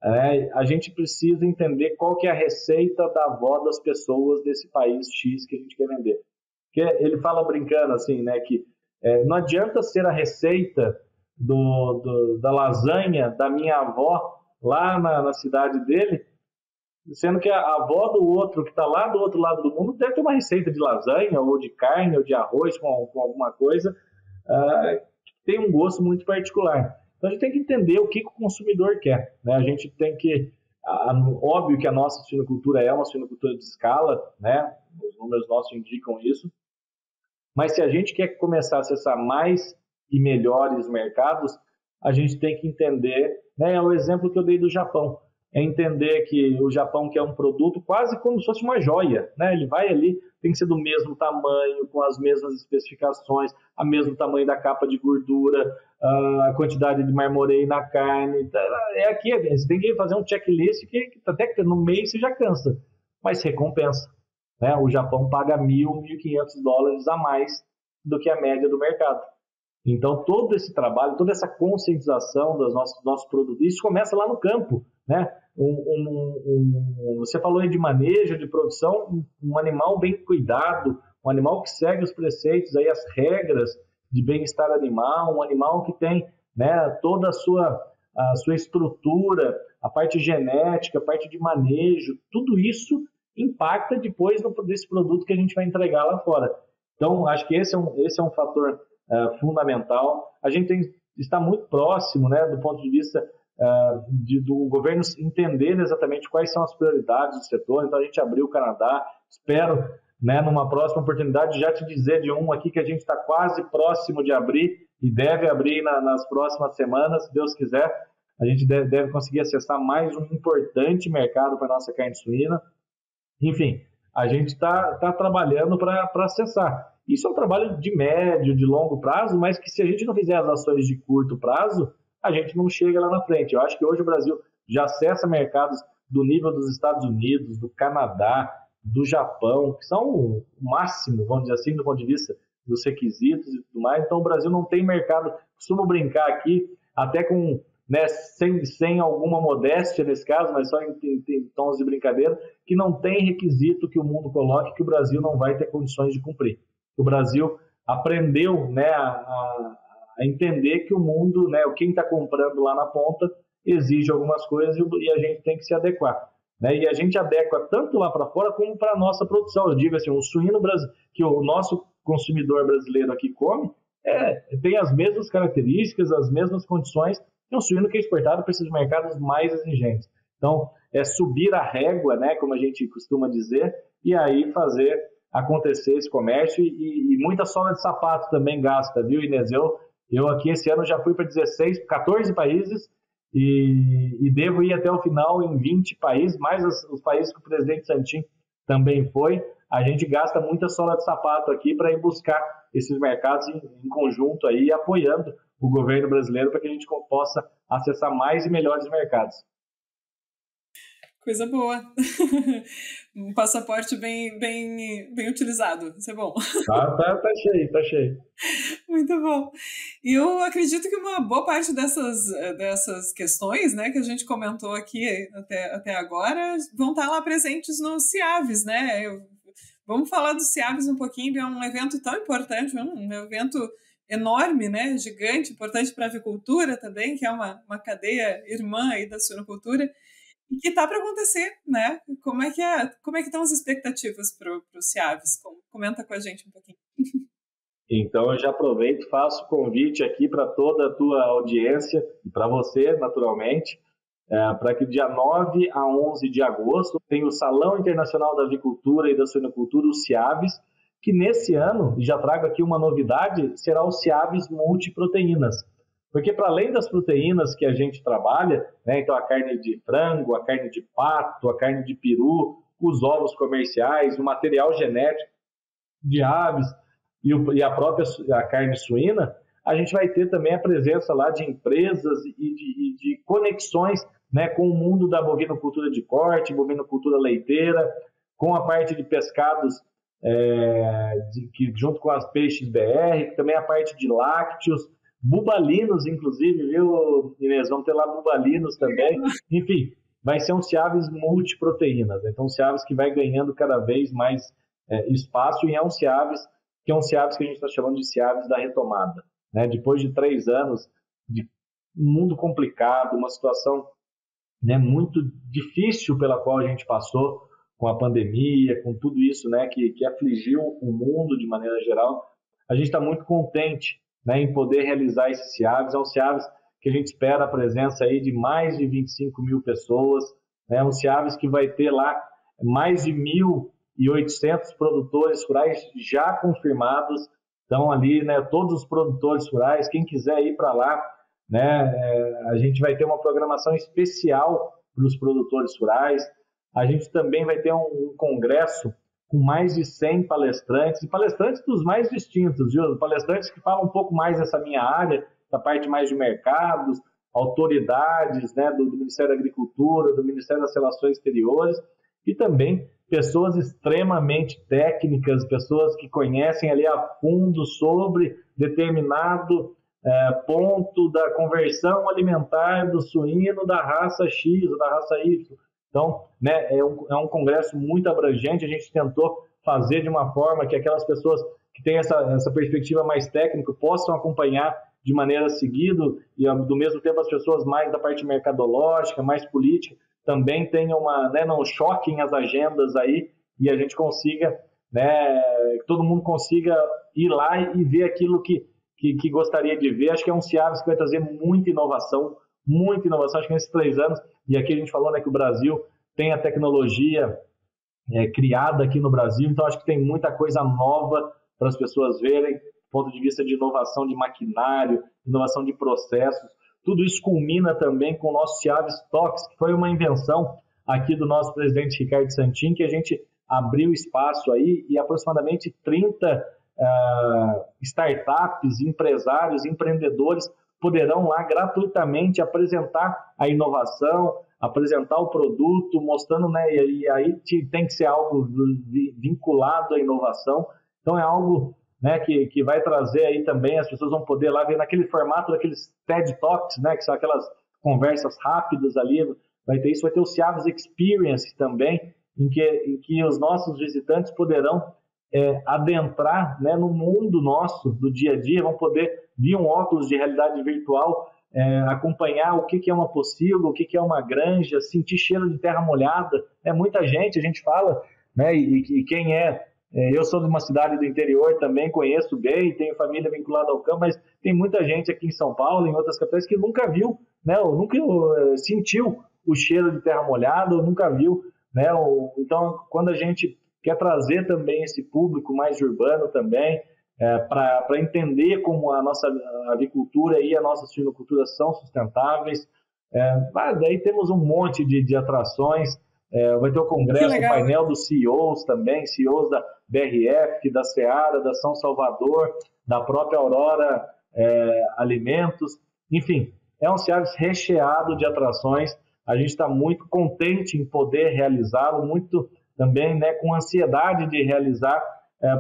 [SPEAKER 2] é, a gente precisa entender qual que é a receita da avó das pessoas desse país X que a gente quer vender. Porque ele fala brincando assim, né, que é, não adianta ser a receita do, do, da lasanha da minha avó lá na, na, cidade dele, sendo que a avó do outro que está lá do outro lado do mundo deve ter uma receita de lasanha ou de carne ou de arroz com, com alguma coisa uh, que tem um gosto muito particular. Então a gente tem que entender o que, o consumidor quer. Né? A gente tem que. A, a, óbvio que a nossa suinocultura é uma suinocultura de escala, né? os números nossos indicam isso, Mas se a gente quer começar a acessar mais e melhores mercados, a gente tem que entender, né, é o exemplo que eu dei do Japão, é entender que o Japão quer um produto quase como se fosse uma joia, né? Ele vai ali, tem que ser do mesmo tamanho, com as mesmas especificações, a mesmo tamanho da capa de gordura, a quantidade de marmoreio na carne. Tá, é aqui, você tem que fazer um checklist que até no mês você já cansa, mas recompensa. Né? O Japão paga mil, mil e quinhentos dólares a mais do que a média do mercado. Então, todo esse trabalho, toda essa conscientização dos nossos, nossos produtos, isso começa lá no campo. Né? Um, um, um, você falou aí de manejo, de produção, um, animal bem cuidado, um animal que segue os preceitos, aí, as regras de bem-estar animal, um animal que tem né, toda a sua, a sua estrutura, a parte genética, a parte de manejo, tudo isso impacta depois no, produto que a gente vai entregar lá fora. Então, acho que esse é um, esse é um fator uh, fundamental. A gente tem, está muito próximo, né, do ponto de vista uh, de, do governo entender exatamente quais são as prioridades do setor. Então, a gente abriu o Canadá. Espero, né, numa próxima oportunidade, já te dizer de um aqui que a gente está quase próximo de abrir e deve abrir na, nas próximas semanas, se Deus quiser. A gente deve, deve conseguir acessar mais um importante mercado para nossa carne suína. Enfim, a gente está tá trabalhando para acessar. Isso é um trabalho de médio, de longo prazo, mas que se a gente não fizer as ações de curto prazo, a gente não chega lá na frente. Eu acho que hoje o Brasil já acessa mercados do nível dos Estados Unidos, do Canadá, do Japão, que são o máximo, vamos dizer assim, do ponto de vista dos requisitos e tudo mais. Então o Brasil não tem mercado, costumo brincar aqui, até com né, sem, sem alguma modéstia nesse caso, mas só em, em, em, tons de brincadeira, que não tem requisito que o mundo coloque que o Brasil não vai ter condições de cumprir. O Brasil aprendeu né, a, a entender que o mundo, né, quem está comprando lá na ponta, exige algumas coisas e a gente tem que se adequar. Né? E a gente adequa tanto lá para fora como para a nossa produção. Eu digo assim, o suíno que o nosso consumidor brasileiro aqui come, é, tem as mesmas características, as mesmas condições é um suíno que é exportado para esses mercados mais exigentes. Então, é subir a régua, né, como a gente costuma dizer, e aí fazer acontecer esse comércio e, e muita sola de sapato também gasta, viu, Inês? Eu, eu aqui esse ano já fui para 16, 14 países e, e, devo ir até o final em 20 países, mais os, os países que o presidente Santin também foi. A gente gasta muita sola de sapato aqui para ir buscar esses mercados em, em conjunto aí, apoiando o governo brasileiro para que a gente possa acessar mais e melhores mercados.
[SPEAKER 1] Coisa boa. [laughs] um passaporte bem, bem, bem utilizado. Isso é bom. [laughs]
[SPEAKER 2] Tá, tá, tá cheio, tá cheio.
[SPEAKER 1] Muito bom. E eu acredito que uma boa parte dessas, dessas questões né, que a gente comentou aqui até, até agora vão estar lá presentes no CIAVES, né? Eu, vamos falar do CIAVES um pouquinho, é um evento tão importante, um evento enorme, né, gigante, importante para a avicultura também, que é uma, uma cadeia irmã aí da suinocultura, e que está para acontecer, né? Como é que é, como é que estão as expectativas para o Ciaves? Comenta com a gente um pouquinho.
[SPEAKER 2] Então eu já aproveito, faço o convite aqui para toda a tua audiência e para você, naturalmente, é, para que dia 9 a 11 de agosto tem o Salão Internacional da Avicultura e da Suinocultura, o CIAVES, que nesse ano, e já trago aqui uma novidade, será o Ciaves Multiproteínas. Porque para além das proteínas que a gente trabalha, né, então a carne de frango, a carne de pato, a carne de peru, os ovos comerciais, o material genético de aves e, o, e a própria a carne suína, a gente vai ter também a presença lá de empresas e de, e de conexões né, com o mundo da bovinocultura de corte, bovinocultura leiteira, com a parte de pescados é, de, que, junto com as peixes BR, também a parte de lácteos, bubalinos, inclusive, viu, Inês? Vamos ter lá bubalinos também. Enfim, vai ser um Ciaves multiproteínas. Então, um Ciaves que vai ganhando cada vez mais é, espaço e é um Ciaves que é um Ciaves que a gente está chamando de Ciaves da retomada. Né? Depois de três anos de um mundo complicado, uma situação né, muito difícil pela qual a gente passou, com a pandemia, com tudo isso né, que, que afligiu o mundo de maneira geral, a gente está muito contente né, em poder realizar esses CIAVs. É um CIAVs que a gente espera a presença aí de mais de 25 mil pessoas, né, um CIAVs que vai ter lá mais de 1.800 produtores rurais já confirmados Então, ali, né, todos os produtores rurais, quem quiser ir para lá, né, é, a gente vai ter uma programação especial para os produtores rurais. A gente também vai ter um, um, congresso com mais de 100 palestrantes, e palestrantes dos mais distintos, viu? palestrantes que falam um pouco mais dessa minha área, da parte mais de mercados, autoridades né, do, do Ministério da Agricultura, do Ministério das Relações Exteriores, e também pessoas extremamente técnicas, pessoas que conhecem ali a fundo sobre determinado é, ponto da conversão alimentar do suíno da raça X ou da raça Y. Então, né, é, um, é um congresso muito abrangente, a gente tentou fazer de uma forma que aquelas pessoas que têm essa, essa perspectiva mais técnica possam acompanhar de maneira seguida e, do mesmo tempo, as pessoas mais da parte mercadológica, mais política, também tenham uma, né, não choquem as agendas aí e a gente consiga, né, todo mundo consiga ir lá e ver aquilo que, que, que gostaria de ver. Acho que é um Ciaves que vai trazer muita inovação, muita inovação, acho que nesses três anos, e aqui a gente falou né, que o Brasil tem a tecnologia é, criada aqui no Brasil, então acho que tem muita coisa nova para as pessoas verem, do ponto de vista de inovação de maquinário, inovação de processos, tudo isso culmina também com o nosso Ciaves Talks, que foi uma invenção aqui do nosso presidente Ricardo Santin, que a gente abriu espaço aí e aproximadamente 30 uh, ah, startups, empresários, empreendedores poderão lá gratuitamente apresentar a inovação, apresentar o produto, mostrando, né, e aí tem que ser algo vinculado à inovação. Então é algo né, que, que vai trazer aí também, as pessoas vão poder lá ver naquele formato daqueles TED Talks, né, que são aquelas conversas rápidas ali, vai ter isso, vai ter o Ciaves Experience também, em que, em que os nossos visitantes poderão é, adentrar né, no mundo nosso do dia a dia, vão poder vir um óculos de realidade virtual, é, acompanhar o que, que é uma possível, o que, que é uma granja, sentir cheiro de terra molhada. É muita gente, a gente fala, né, e, e quem é é, eu sou de uma cidade do interior também, conheço bem, tenho família vinculada ao campo, mas tem muita gente aqui em São Paulo, em outras capitais, que nunca viu, né, ou nunca uh, sentiu o cheiro de terra molhada, ou nunca viu. Né, ou, então, quando a gente quer trazer também esse público mais urbano também, é, para entender como a nossa avicultura e a nossa suinocultura são sustentáveis, é, daí temos um monte de, de atrações, é, vai ter o congresso, o painel dos CEOs também, CEOs da BRF, da Seara, da São Salvador, da própria Aurora é, Alimentos. Enfim, é um Ciaves recheado de atrações. A gente está muito contente em poder realizá-lo, muito também né, com ansiedade de realizar,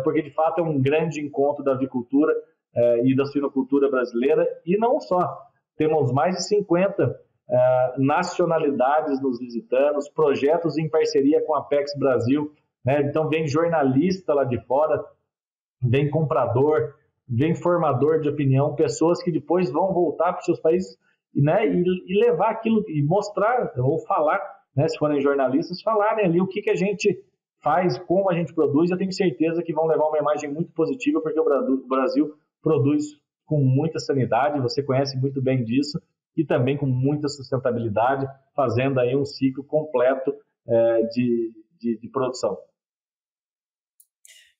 [SPEAKER 2] porque de fato é um grande encontro da avicultura é, e da suinocultura brasileira. E não só, temos mais de 50 é, nacionalidades nos visitando, projetos em parceria com a Apex Brasil. Né? Então, vem jornalista lá de fora, vem comprador, vem formador de opinião, pessoas que depois vão voltar para os seus países né? e, e levar aquilo, e mostrar, ou falar, né? se forem jornalistas, falarem ali o que, que a gente faz, como a gente produz. Eu tenho certeza que vão levar uma imagem muito positiva, porque o Brasil produz com muita sanidade, você conhece muito bem disso, e também com muita sustentabilidade, fazendo aí um ciclo completo é, de, de, de, produção.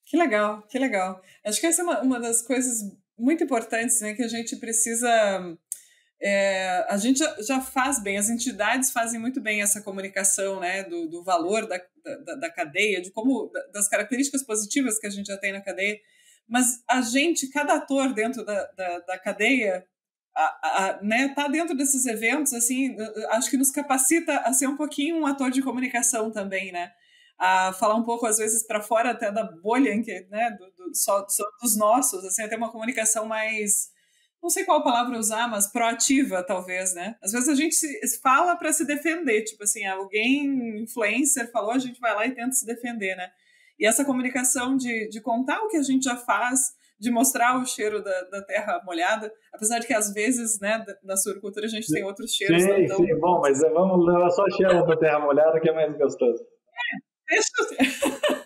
[SPEAKER 1] Que legal, que legal. Acho que essa é uma, uma das coisas muito importantes né, que a gente precisa. É, a gente já, já, faz bem, as entidades fazem muito bem essa comunicação né, do, do valor da, da, da cadeia, de como das características positivas que a gente já tem na cadeia, mas a gente, cada ator dentro da, da, da cadeia, a, a, né, tá dentro desses eventos, assim, acho que nos capacita a ser um pouquinho um ator de comunicação também, né? A falar um pouco, às vezes, para fora até da bolha, em que, né, do, do, só, só, dos nossos, assim, até uma comunicação mais, não sei qual palavra usar, mas proativa, talvez, né? Às vezes a gente fala para se defender, tipo assim, alguém, influencer, falou, a gente vai lá e tenta se defender, né? E essa comunicação de, de contar o que a gente já faz, de mostrar o cheiro da, da, terra molhada, apesar de que às vezes, né, na suinocultura a gente tem outros cheiros.
[SPEAKER 2] Sim, tão... sim, bom, mas vamos levar só cheiro da terra molhada que é mais gostoso. É,
[SPEAKER 1] deixa [laughs]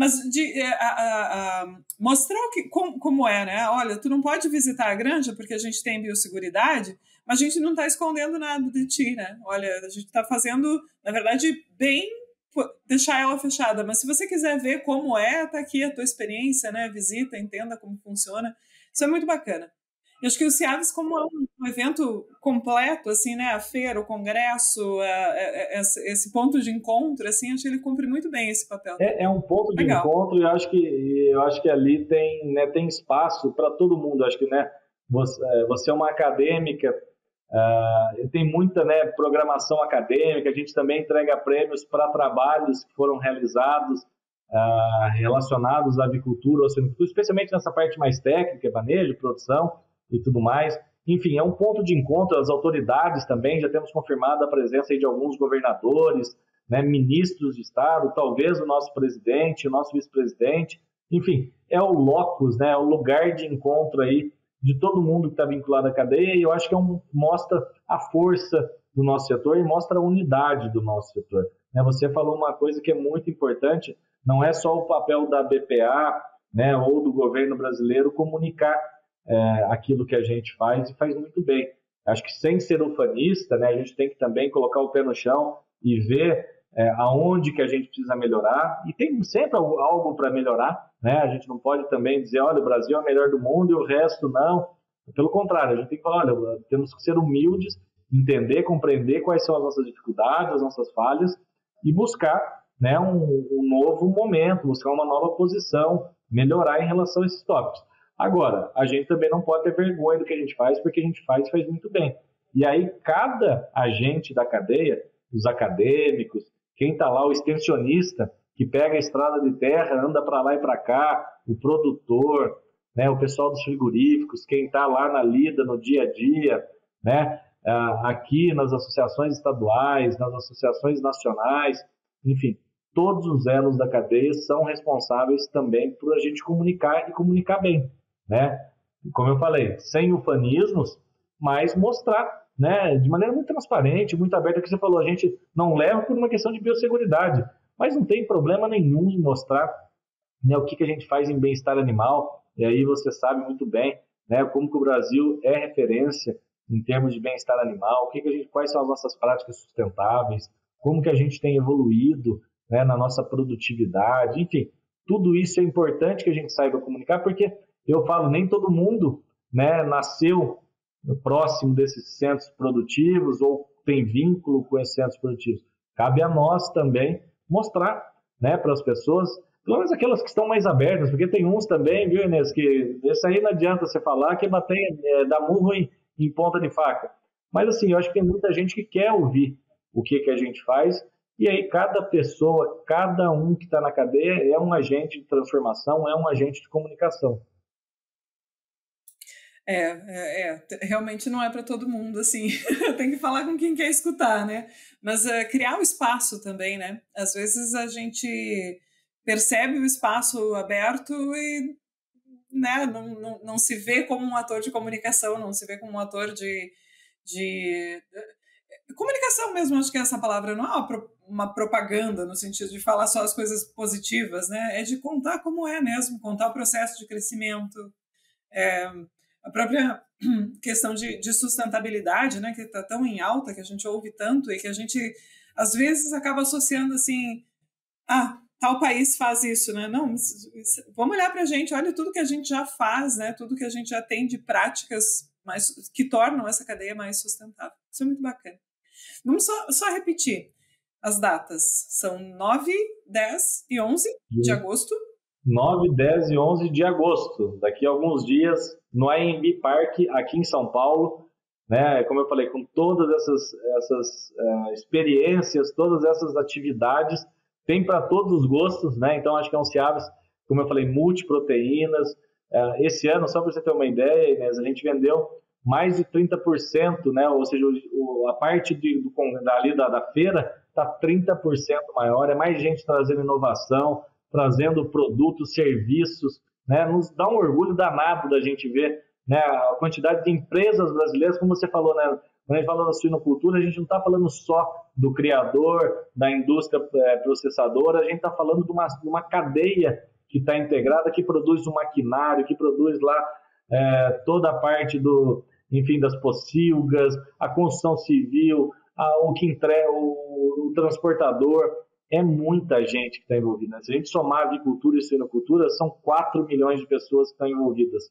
[SPEAKER 1] Mas de é, a, a, a, mostrar que, como, como é, né? Olha, tu não pode visitar a granja porque a gente tem biosseguridade, mas a gente não está escondendo nada de ti, né? Olha, a gente está fazendo, na verdade, bem deixar ela fechada. Mas se você quiser ver como é, tá aqui a tua experiência, né? Visita, entenda como funciona. Isso é muito bacana. Eu acho que o Ciaves, como é um evento completo, assim, né? A feira, o congresso, é, é, esse ponto de encontro, assim, acho que ele cumpre muito bem esse papel.
[SPEAKER 2] É, é um ponto de Legal. encontro e eu acho que eu acho que ali tem, né, tem espaço para todo mundo. Eu acho que, né? Você, é, você é uma acadêmica, uh, tem muita né, programação acadêmica, a gente também entrega prêmios para trabalhos que foram realizados uh, relacionados à avicultura, ou especialmente nessa parte mais técnica, manejo, produção e tudo mais. Enfim, é um ponto de encontro, as autoridades também, já temos confirmado a presença de alguns governadores, né, ministros de Estado, talvez o nosso presidente, o nosso vice-presidente, enfim, é o locus, né, é o lugar de encontro aí de todo mundo que está vinculado à cadeia e eu acho que é um, mostra a força do nosso setor e mostra a unidade do nosso setor. Né, você falou uma coisa que é muito importante, não é só o papel da BPA né, ou do governo brasileiro comunicar é, aquilo que a gente faz e faz muito bem. Acho que sem ser ufanista, né, a gente tem que também colocar o pé no chão e ver é, aonde que a gente precisa melhorar e tem sempre algo para melhorar, né? A gente não pode também dizer, olha, o Brasil é o melhor do mundo e o resto não. Pelo contrário, a gente tem que falar, olha, temos que ser humildes, entender, compreender quais são as nossas dificuldades, as nossas falhas e buscar, né, um, um novo momento, buscar uma nova posição, melhorar em relação a esses tópicos. Agora, a gente também não pode ter vergonha do que a gente faz, porque a gente faz e faz muito bem. E aí, cada agente da cadeia, os acadêmicos, quem está lá, o extensionista, que pega a estrada de terra, anda para lá e para cá, o produtor, né, o pessoal dos frigoríficos, quem está lá na lida, no dia a dia, né, aqui nas associações estaduais, nas associações nacionais, enfim, todos os elos da cadeia são responsáveis também por a gente comunicar e comunicar bem né? Como eu falei, sem ufanismos, mas mostrar, né, de maneira muito transparente, muito aberta, que você falou, a gente não leva por uma questão de biosseguridade, mas não tem problema nenhum em mostrar né, o que, que a gente faz em bem-estar animal, e aí você sabe muito bem né, como que o Brasil é referência em termos de bem-estar animal, o que, que a gente, quais são as nossas práticas sustentáveis, como que a gente tem evoluído né, na nossa produtividade, enfim, tudo isso é importante que a gente saiba comunicar, porque eu falo, nem todo mundo né, nasceu próximo desses centros produtivos ou tem vínculo com esses centros produtivos. Cabe a nós também mostrar né, para as pessoas, pelo menos aquelas que estão mais abertas, porque tem uns também, viu, Inês, que isso aí não adianta você falar que bater, é, dá murro em, em ponta de faca. Mas assim, eu acho que tem muita gente que quer ouvir o que, que a gente faz, e aí cada pessoa, cada um que está na cadeia é um agente de transformação, é um agente de comunicação.
[SPEAKER 1] É, é, é, realmente não é para todo mundo, assim, [laughs] tem que falar com quem quer escutar, né? Mas uh, criar o espaço também, né? Às vezes a gente percebe o espaço aberto e né, não, não, não se vê como um ator de comunicação, não se vê como um ator de, de eh, comunicação mesmo, acho que essa palavra não é uma propaganda no sentido de falar só as coisas positivas, né? É de contar como é mesmo, contar o processo de crescimento. É, a própria [clears throat] questão de, de sustentabilidade, né, que está tão em alta, que a gente ouve tanto e que a gente às vezes acaba associando assim, ah, tal país faz isso, né? Não, vamos olhar para a gente, olha tudo que a gente já faz, né? Tudo que a gente já tem de práticas mais, que tornam essa cadeia mais sustentável. Isso é muito bacana. Vamos só, só repetir as datas. São 9, 10 e 11 de agosto
[SPEAKER 2] 9, 10 e 11 de agosto. Daqui a alguns dias, no AMB Park, aqui em São Paulo. Né? Como eu falei, com todas essas, essas uh, experiências, todas essas atividades, tem para todos os gostos. Né? Então, acho que é um Ciaves, como eu falei, multiproteínas. Uh, esse ano, só para você ter uma ideia, a gente vendeu mais de 30%, né? ou seja, o, a parte de, do, dali da, da feira está 30% maior, é mais gente trazendo inovação, trazendo produtos, serviços, né? Nos dá um orgulho danado da gente ver né, a quantidade de empresas brasileiras, como você falou, né? Quando a gente fala da suinocultura, a gente não está falando só do criador, da indústria é, processadora, a gente está falando de uma, de uma cadeia que está integrada, que produz o maquinário, que produz lá é, toda a parte do, enfim, das pocilgas, a construção civil, a, o que o, o transportador, é muita gente que está envolvida. Se a gente somar avicultura e suinocultura, são 4 milhões de pessoas que estão envolvidas.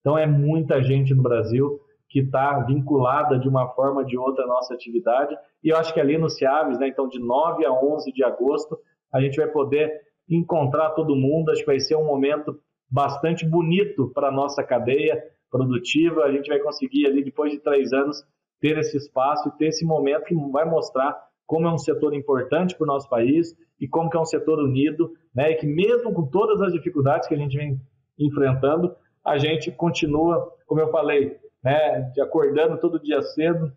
[SPEAKER 2] Então, é muita gente no Brasil que está vinculada de uma forma ou de outra à nossa atividade. E eu acho que ali no Ciaves, né, então de 9 a 11 de agosto, a gente vai poder encontrar todo mundo. Acho que vai ser um momento bastante bonito para a nossa cadeia produtiva. A gente vai conseguir ali, depois de três anos, ter esse espaço e ter esse momento que vai mostrar como é um setor importante para o nosso país e como que é um setor unido, né? E que mesmo com todas as dificuldades que a gente vem enfrentando, a gente continua, como eu falei, né? De acordando todo dia cedo,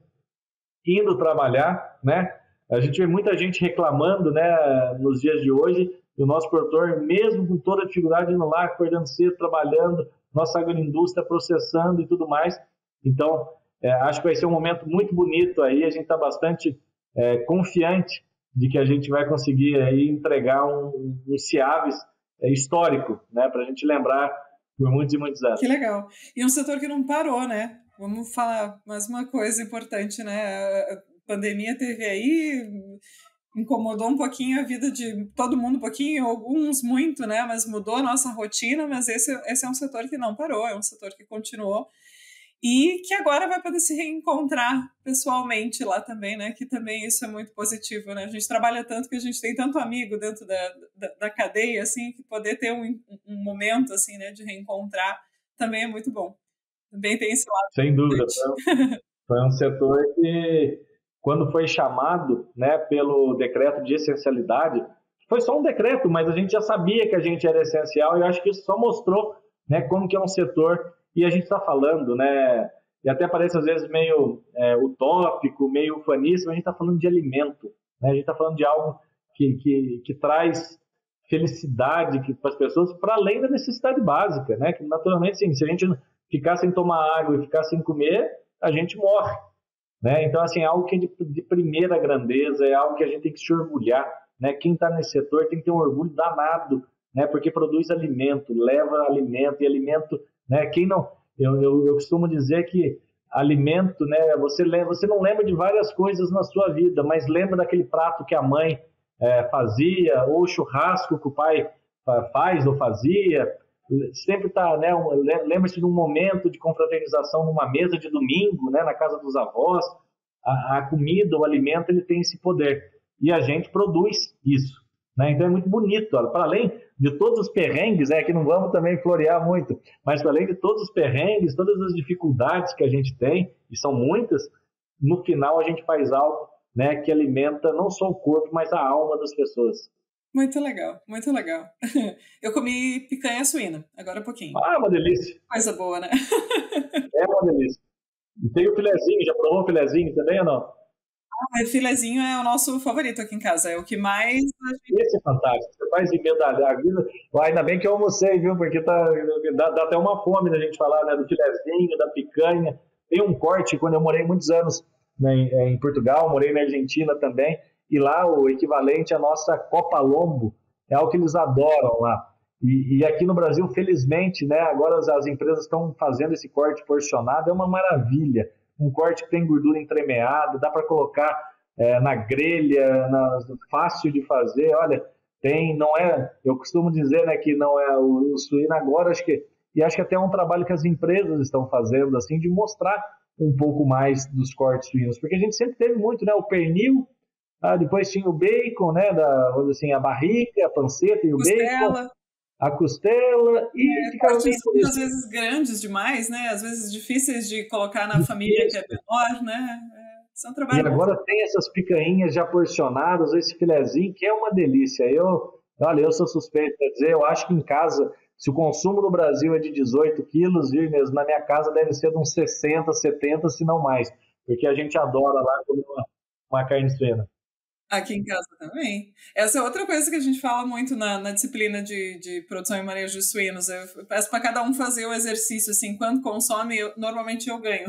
[SPEAKER 2] indo trabalhar, né? A gente vê muita gente reclamando, né? Nos dias de hoje, o nosso produtor, mesmo com toda a dificuldade, indo lá, acordando cedo, trabalhando, nossa agroindústria processando e tudo mais. Então, é, acho que vai ser um momento muito bonito aí. A gente está bastante é, confiante de que a gente vai conseguir aí entregar um, um Ciaves é, histórico, né, para a gente lembrar por muitos e muitos anos.
[SPEAKER 1] Que legal. E um setor que não parou, né? Vamos falar mais uma coisa importante, né? A pandemia teve aí incomodou um pouquinho a vida de todo mundo, um pouquinho, alguns muito, né? Mas mudou a nossa rotina, mas esse, esse é um setor que não parou, é um setor que continuou e que agora vai poder se reencontrar pessoalmente lá também, né? Que também isso é muito positivo, né? A gente trabalha tanto que a gente tem tanto amigo dentro da, da, da cadeia, assim, que poder ter um, um momento, assim, né, de reencontrar também é muito bom. Também tem esse lado.
[SPEAKER 2] Sem dúvida. Foi, foi um setor que, quando foi chamado, né, pelo decreto de essencialidade, foi só um decreto, mas a gente já sabia que a gente era essencial e eu acho que isso só mostrou, né, como que é um setor e a gente está falando, né? E até parece às vezes meio é, utópico, meio ufaníssimo, a gente está falando de alimento, né? A gente está falando de algo que, que, que traz felicidade para as pessoas, para além da necessidade básica, né? Que naturalmente, sim, se a gente ficar sem tomar água e ficar sem comer, a gente morre, né? Então, assim, é algo que é de, de primeira grandeza, é algo que a gente tem que se orgulhar, né? Quem está nesse setor tem que ter um orgulho danado, né? Porque produz alimento, leva alimento, e alimento né? Quem não, eu, eu, eu costumo dizer que alimento, né? Você lembra, você não lembra de várias coisas na sua vida, mas lembra daquele prato que a mãe é, fazia ou churrasco que o pai faz ou fazia. Sempre está, né? Lembra-se de um momento de confraternização numa mesa de domingo, né? Na casa dos avós. A, a comida, o alimento, ele tem esse poder e a gente produz isso. Né? Então é muito bonito. Para além de todos os perrengues, é que não vamos também florear muito, mas para além de todos os perrengues, todas as dificuldades que a gente tem, e são muitas, no final a gente faz algo né, que alimenta não só o corpo, mas a alma das pessoas.
[SPEAKER 1] Muito legal, muito legal. [laughs] Eu comi picanha suína, agora um pouquinho.
[SPEAKER 2] Ah, uma delícia.
[SPEAKER 1] Coisa boa, né? [laughs]
[SPEAKER 2] é uma delícia. E tem o filezinho, já provou o filezinho também ou não?
[SPEAKER 1] Ah, o filezinho é o nosso favorito aqui em casa, é o que mais.
[SPEAKER 2] Esse é fantástico. Você faz emedalhar. Ainda bem que eu almocei, viu? Porque tá, dá, dá até uma fome da gente falar né? do filezinho, da picanha. Tem um corte, quando eu morei muitos anos né, em Portugal, morei na Argentina também, e lá o equivalente à nossa Copa Lombo é algo que eles adoram lá. E, e aqui no Brasil, felizmente, né, agora as, as empresas estão fazendo esse corte porcionado, é uma maravilha um corte que tem gordura entremeada, dá para colocar é, na grelha, na, fácil de fazer. Olha, tem, não é, eu costumo dizer né, que não é o, o suíno agora, acho que, e acho que até é um trabalho que as empresas estão fazendo, assim, de mostrar um pouco mais dos cortes suínos, porque a gente sempre teve muito, né, o pernil, ah, depois tinha o bacon, né, da, assim, a barriga, a panceta e o Costela. bacon a costela e
[SPEAKER 1] é, ficava bem às vezes grandes demais, né? Às vezes difíceis de colocar na família que é menor, né? É, são trabalhos.
[SPEAKER 2] E agora tem essas picanhas já porcionadas, esse filezinho que é uma delícia. Eu, olha, eu sou suspeito para dizer, eu acho que em casa, se o consumo no Brasil é de 18 quilos, viu, mesmo na minha casa deve ser de uns 60, 70, se não mais, porque a gente adora lá comer uma, uma carne suína.
[SPEAKER 1] Aqui em casa também. Essa é outra coisa que a gente fala muito na, na disciplina de, de produção e manejo de suínos. Eu peço para cada um fazer o exercício, assim, quando consome, eu, normalmente eu ganho.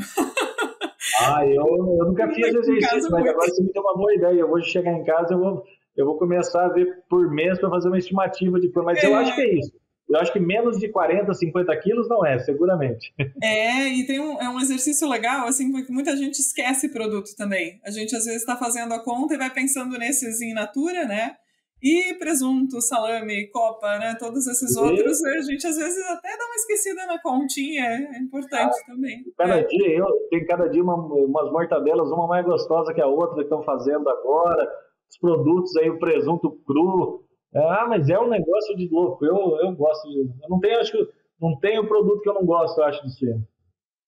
[SPEAKER 2] Ah, eu, eu nunca fiz exercício, mas agora você me deu uma boa ideia. Eu vou chegar em casa, eu vou, eu vou começar a ver por mês para fazer uma estimativa de por. Mas é. eu acho que é isso. Eu acho que menos de 40, 50 quilos não é, seguramente.
[SPEAKER 1] É, e tem um, é um exercício legal, assim, porque muita gente esquece produto também. A gente às vezes está fazendo a conta e vai pensando nesses in natura, né? E presunto, salame, copa, né? Todos esses outros, a gente às vezes até dá uma esquecida na continha, é importante ah, também.
[SPEAKER 2] Cada é. dia, eu tenho cada dia uma, umas mortadelas, uma mais gostosa que a outra que estão fazendo agora. Os produtos aí, o presunto cru. Ah, mas é um negócio de louco. Eu, eu gosto de. Eu não tenho, acho que não tem produto que eu não gosto, eu acho, de ser.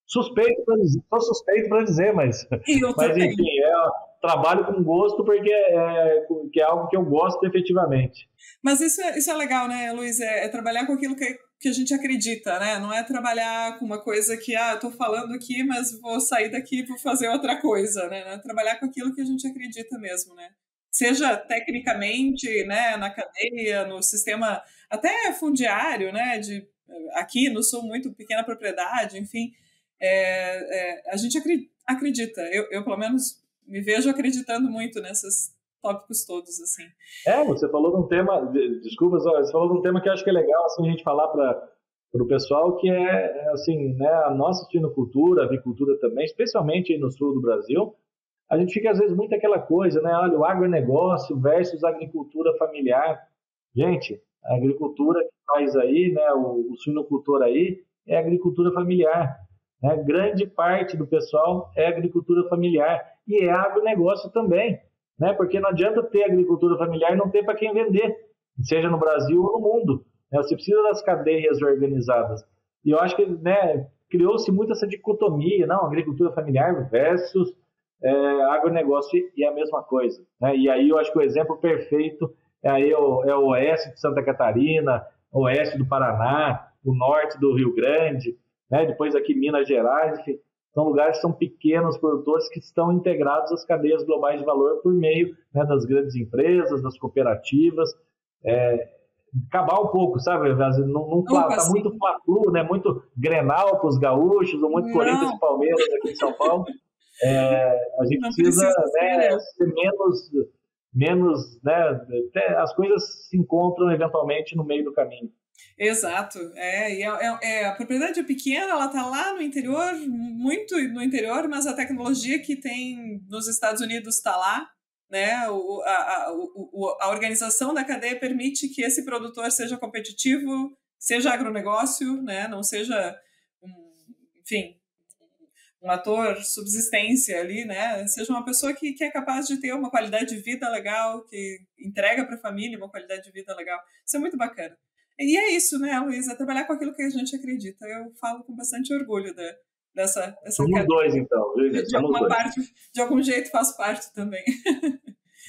[SPEAKER 2] Suspeito para dizer, sou suspeito para dizer, mas, [laughs] mas enfim, é, trabalho com gosto porque é, que é algo que eu gosto efetivamente.
[SPEAKER 1] Mas isso é, isso é legal, né, Luiz? É, é trabalhar com aquilo que, que a gente acredita, né? Não é trabalhar com uma coisa que, ah, eu tô falando aqui, mas vou sair daqui e vou fazer outra coisa, né? É trabalhar com aquilo que a gente acredita mesmo, né? Seja tecnicamente, né, na cadeia, no sistema até fundiário, né, de aqui no sul muito pequena propriedade, enfim, é, é, a gente acredita. Eu, eu, pelo menos, me vejo acreditando muito nesses tópicos todos, assim.
[SPEAKER 2] É, você falou de um tema, desculpa, você falou de um tema que eu acho que é legal assim, a gente falar para o pessoal, que é, assim, né, a nossa sinocultura, avicultura também, especialmente no sul do Brasil, a gente fica às vezes muito aquela coisa, né, olha, o agronegócio versus a agricultura familiar. Gente, a agricultura que faz aí, né, o, o suinocultor aí, é agricultura familiar. Né? Grande parte do pessoal é agricultura familiar e é agronegócio também, né? porque não adianta ter agricultura familiar e não ter para quem vender, seja no Brasil ou no mundo. Né? Você precisa das cadeias organizadas. E eu acho que né, criou-se muito essa dicotomia, não, agricultura familiar versus é, agronegócio, e é a mesma coisa. Né? E aí eu acho que o exemplo perfeito é, aí o, é o oeste de Santa Catarina, o oeste do Paraná, o norte do Rio Grande, né? depois aqui Minas Gerais, enfim, são lugares que são pequenos produtores que estão integrados às cadeias globais de valor por meio né, das grandes empresas, das cooperativas. É, acabar um pouco, sabe? Não, não tá muito fla né? Muito Grenal para os gaúchos, ou muito não. Corinthians e Palmeiras aqui em São Paulo. É, a gente precisa, precisa né, ser, ser menos, menos, né? As coisas se encontram eventualmente no meio do caminho.
[SPEAKER 1] Exato, é, e é, é, é, a propriedade é pequena, ela está lá no interior, muito no interior, mas a tecnologia que tem nos Estados Unidos está lá, né? O, a, a, o, a organização da cadeia permite que esse produtor seja competitivo, seja agronegócio, né? Não seja, um, enfim, um ator subsistência ali, né? Seja uma pessoa que, que é capaz de ter uma qualidade de vida legal, que entrega para a família uma qualidade de vida legal. Isso é muito bacana. E é isso, né, Luísa? Trabalhar com aquilo que a gente acredita. Eu falo com bastante orgulho da, dessa, dessa.
[SPEAKER 2] Somos dois, então.
[SPEAKER 1] De, de alguma dois. parte, de algum jeito faço parte também.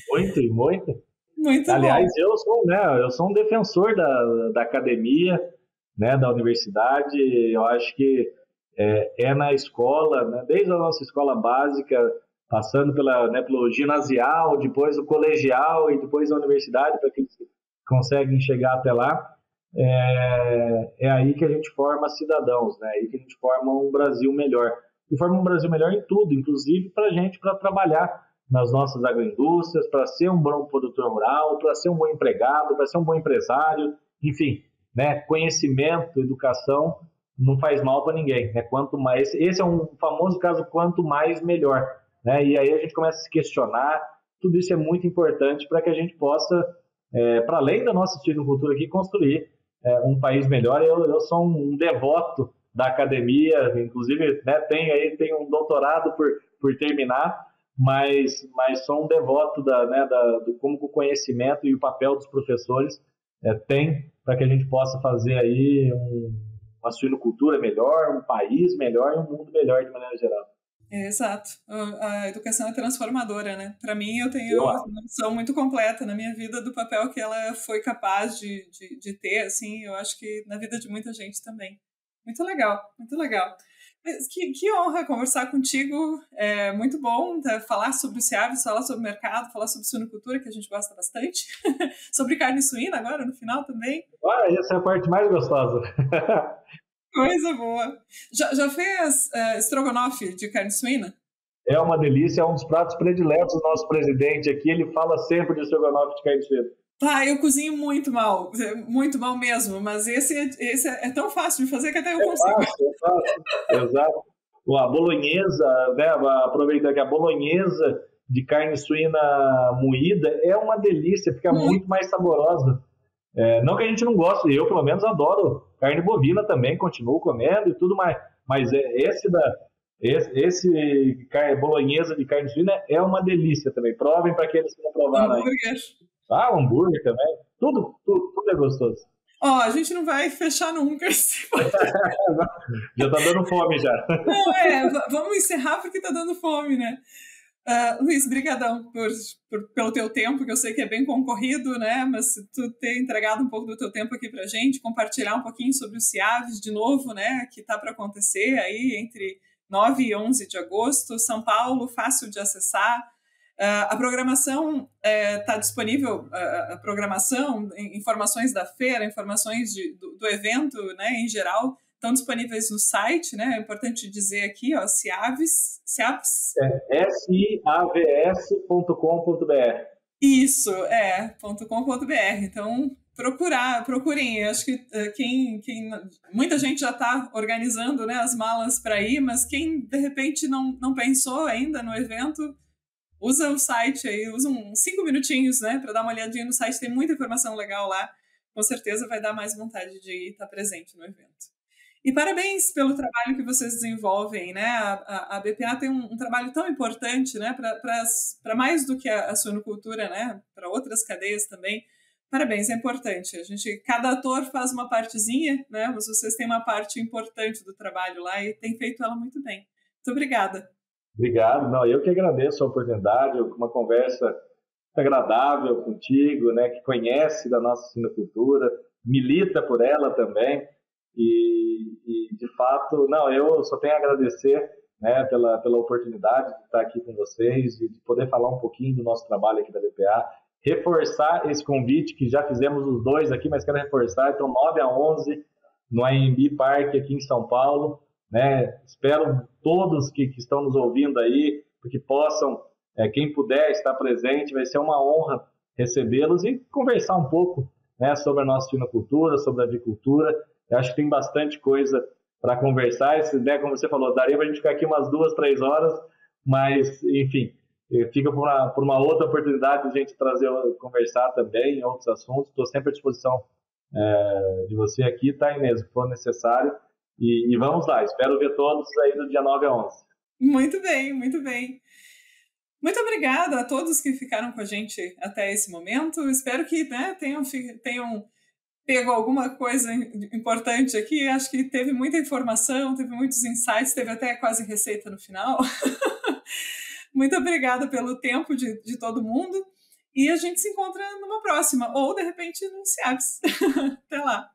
[SPEAKER 2] Muito, muito.
[SPEAKER 1] Muito
[SPEAKER 2] Aliás,
[SPEAKER 1] bom.
[SPEAKER 2] eu sou, né, eu sou um defensor da, da academia, né, da universidade. Eu acho que é, é na escola, né, desde a nossa escola básica, passando pela, né, pelo ginasial, depois o colegial e depois a universidade, para que eles conseguem chegar até lá é, é aí que a gente forma cidadãos, né? É aí que a gente forma um Brasil melhor. E forma um Brasil melhor em tudo, inclusive para a gente, para trabalhar nas nossas agroindústrias, para ser um bom produtor rural, para ser um bom empregado, para ser um bom empresário, enfim, né? Conhecimento, educação não faz mal para ninguém, né? Quanto mais, esse é um famoso caso quanto mais melhor, né? E aí a gente começa a se questionar. Tudo isso é muito importante para que a gente possa, é, para além da nossa cultura aqui, construir é, um país melhor. Eu, eu sou um devoto da academia, inclusive né, tem aí tem um doutorado por, por terminar, mas, mas sou um devoto da, né, da, do como o conhecimento e o papel dos professores é, tem para que a gente possa fazer aí um, uma suinocultura melhor, um país melhor e um mundo melhor de maneira geral.
[SPEAKER 1] É, exato. A educação é transformadora, né? Para mim, eu tenho uma noção muito completa na minha vida do papel que ela foi capaz de, de, de, ter, assim, eu acho que na vida de muita gente também. Muito legal, muito legal. Que, que honra conversar contigo, é muito bom tá? falar sobre o Ciaves, falar sobre o mercado, falar sobre suinocultura, que a gente gosta bastante, [laughs] sobre carne suína agora no final também.
[SPEAKER 2] Ah, essa é a parte mais gostosa. [laughs]
[SPEAKER 1] Coisa boa. Já, já fez uh, estrogonofe de carne suína?
[SPEAKER 2] É uma delícia, é um dos pratos prediletos do nosso presidente aqui. Ele fala sempre de estrogonofe de carne suína.
[SPEAKER 1] Tá, eu cozinho muito mal, muito mal mesmo, mas esse, esse é tão fácil de fazer que até eu
[SPEAKER 2] é
[SPEAKER 1] consigo.
[SPEAKER 2] Fácil, é fácil, [laughs] exato. A bolonhesa, né, aproveitando que a bolonhesa de carne suína moída é uma delícia, fica muito, muito mais saborosa. É, não que a gente não goste, eu pelo menos adoro carne bovina também, continuo comendo e tudo mais. Mas é, esse da esse, esse bolonhesa de carne suína é uma delícia também. Provem para aqueles que não provaram ainda. Ah, hambúrguer também. Tudo, tudo, tudo é gostoso.
[SPEAKER 1] Ó, oh, a gente não vai fechar nunca esse [laughs]
[SPEAKER 2] Já tá dando fome já.
[SPEAKER 1] Não, é, vamos encerrar porque tá dando fome, né? Uh, Luiz, brigadão por, por, pelo teu tempo, que eu sei que é bem concorrido, né? Mas tu ter entregado um pouco do teu tempo aqui pra gente, compartilhar um pouquinho sobre o CIAVES de novo, né? Que tá para acontecer aí entre 9 e 11 de agosto, São Paulo, fácil de acessar. Uh, a programação está uh, disponível, uh, a programação, informações da feira, informações de, do, do, evento né, em geral, estão disponíveis no site, né? É importante dizer aqui, ó, Ciaves, Ciaves.
[SPEAKER 2] É savs.com.br.
[SPEAKER 1] Isso, é, .com.br. Então, procurar, procurem. Acho que uh, quem, quem. Muita gente já está organizando né, as malas para ir, mas quem de repente não, não pensou ainda no evento, usa o site aí, usa uns cinco minutinhos né, para dar uma olhadinha no site, tem muita informação legal lá. Com certeza vai dar mais vontade de estar presente no evento. E parabéns pelo trabalho que vocês desenvolvem, né? A, a, a BPA tem um, um, trabalho tão importante, né? Para mais do que a, a suinocultura, né? Para outras cadeias também. Parabéns, é importante. A gente, cada ator faz uma partezinha, né? Mas vocês têm uma parte importante do trabalho lá e tem feito ela muito bem. Muito obrigada.
[SPEAKER 2] Obrigado. Não, eu que agradeço a oportunidade, uma conversa agradável contigo, né? Que conhece da nossa suinocultura, milita por ela também. E, e, de fato, não, eu só tenho a agradecer né, pela, pela oportunidade de estar aqui com vocês e de poder falar um pouquinho do nosso trabalho aqui da BPA, reforçar esse convite que já fizemos os dois aqui, mas quero reforçar, então 9 a 11 no AMB Park aqui em São Paulo, né, espero todos que, que estão nos ouvindo aí, porque possam, é, quem puder estar presente, vai ser uma honra recebê-los e conversar um pouco né, sobre a nossa sinocultura, sobre a avicultura, eu acho que tem bastante coisa para conversar. Esse, né, como você falou, daria para a gente ficar aqui umas duas, três horas, mas, enfim, fica por uma, por uma outra oportunidade de a gente trazer, conversar também em outros assuntos. Estou sempre à disposição é, de você aqui, tá, Inês, se for necessário. E, e, vamos lá, espero ver todos aí do dia 9 a 11.
[SPEAKER 1] Muito bem, muito bem. Muito obrigada a todos que ficaram com a gente até esse momento. Espero que né, tenham, tenham pego alguma coisa importante aqui. Acho que teve muita informação, teve muitos insights, teve até quase receita no final. [laughs] Muito obrigada pelo tempo de, de todo mundo. E a gente se encontra numa próxima, ou de repente no CIAPS. [laughs] Até lá!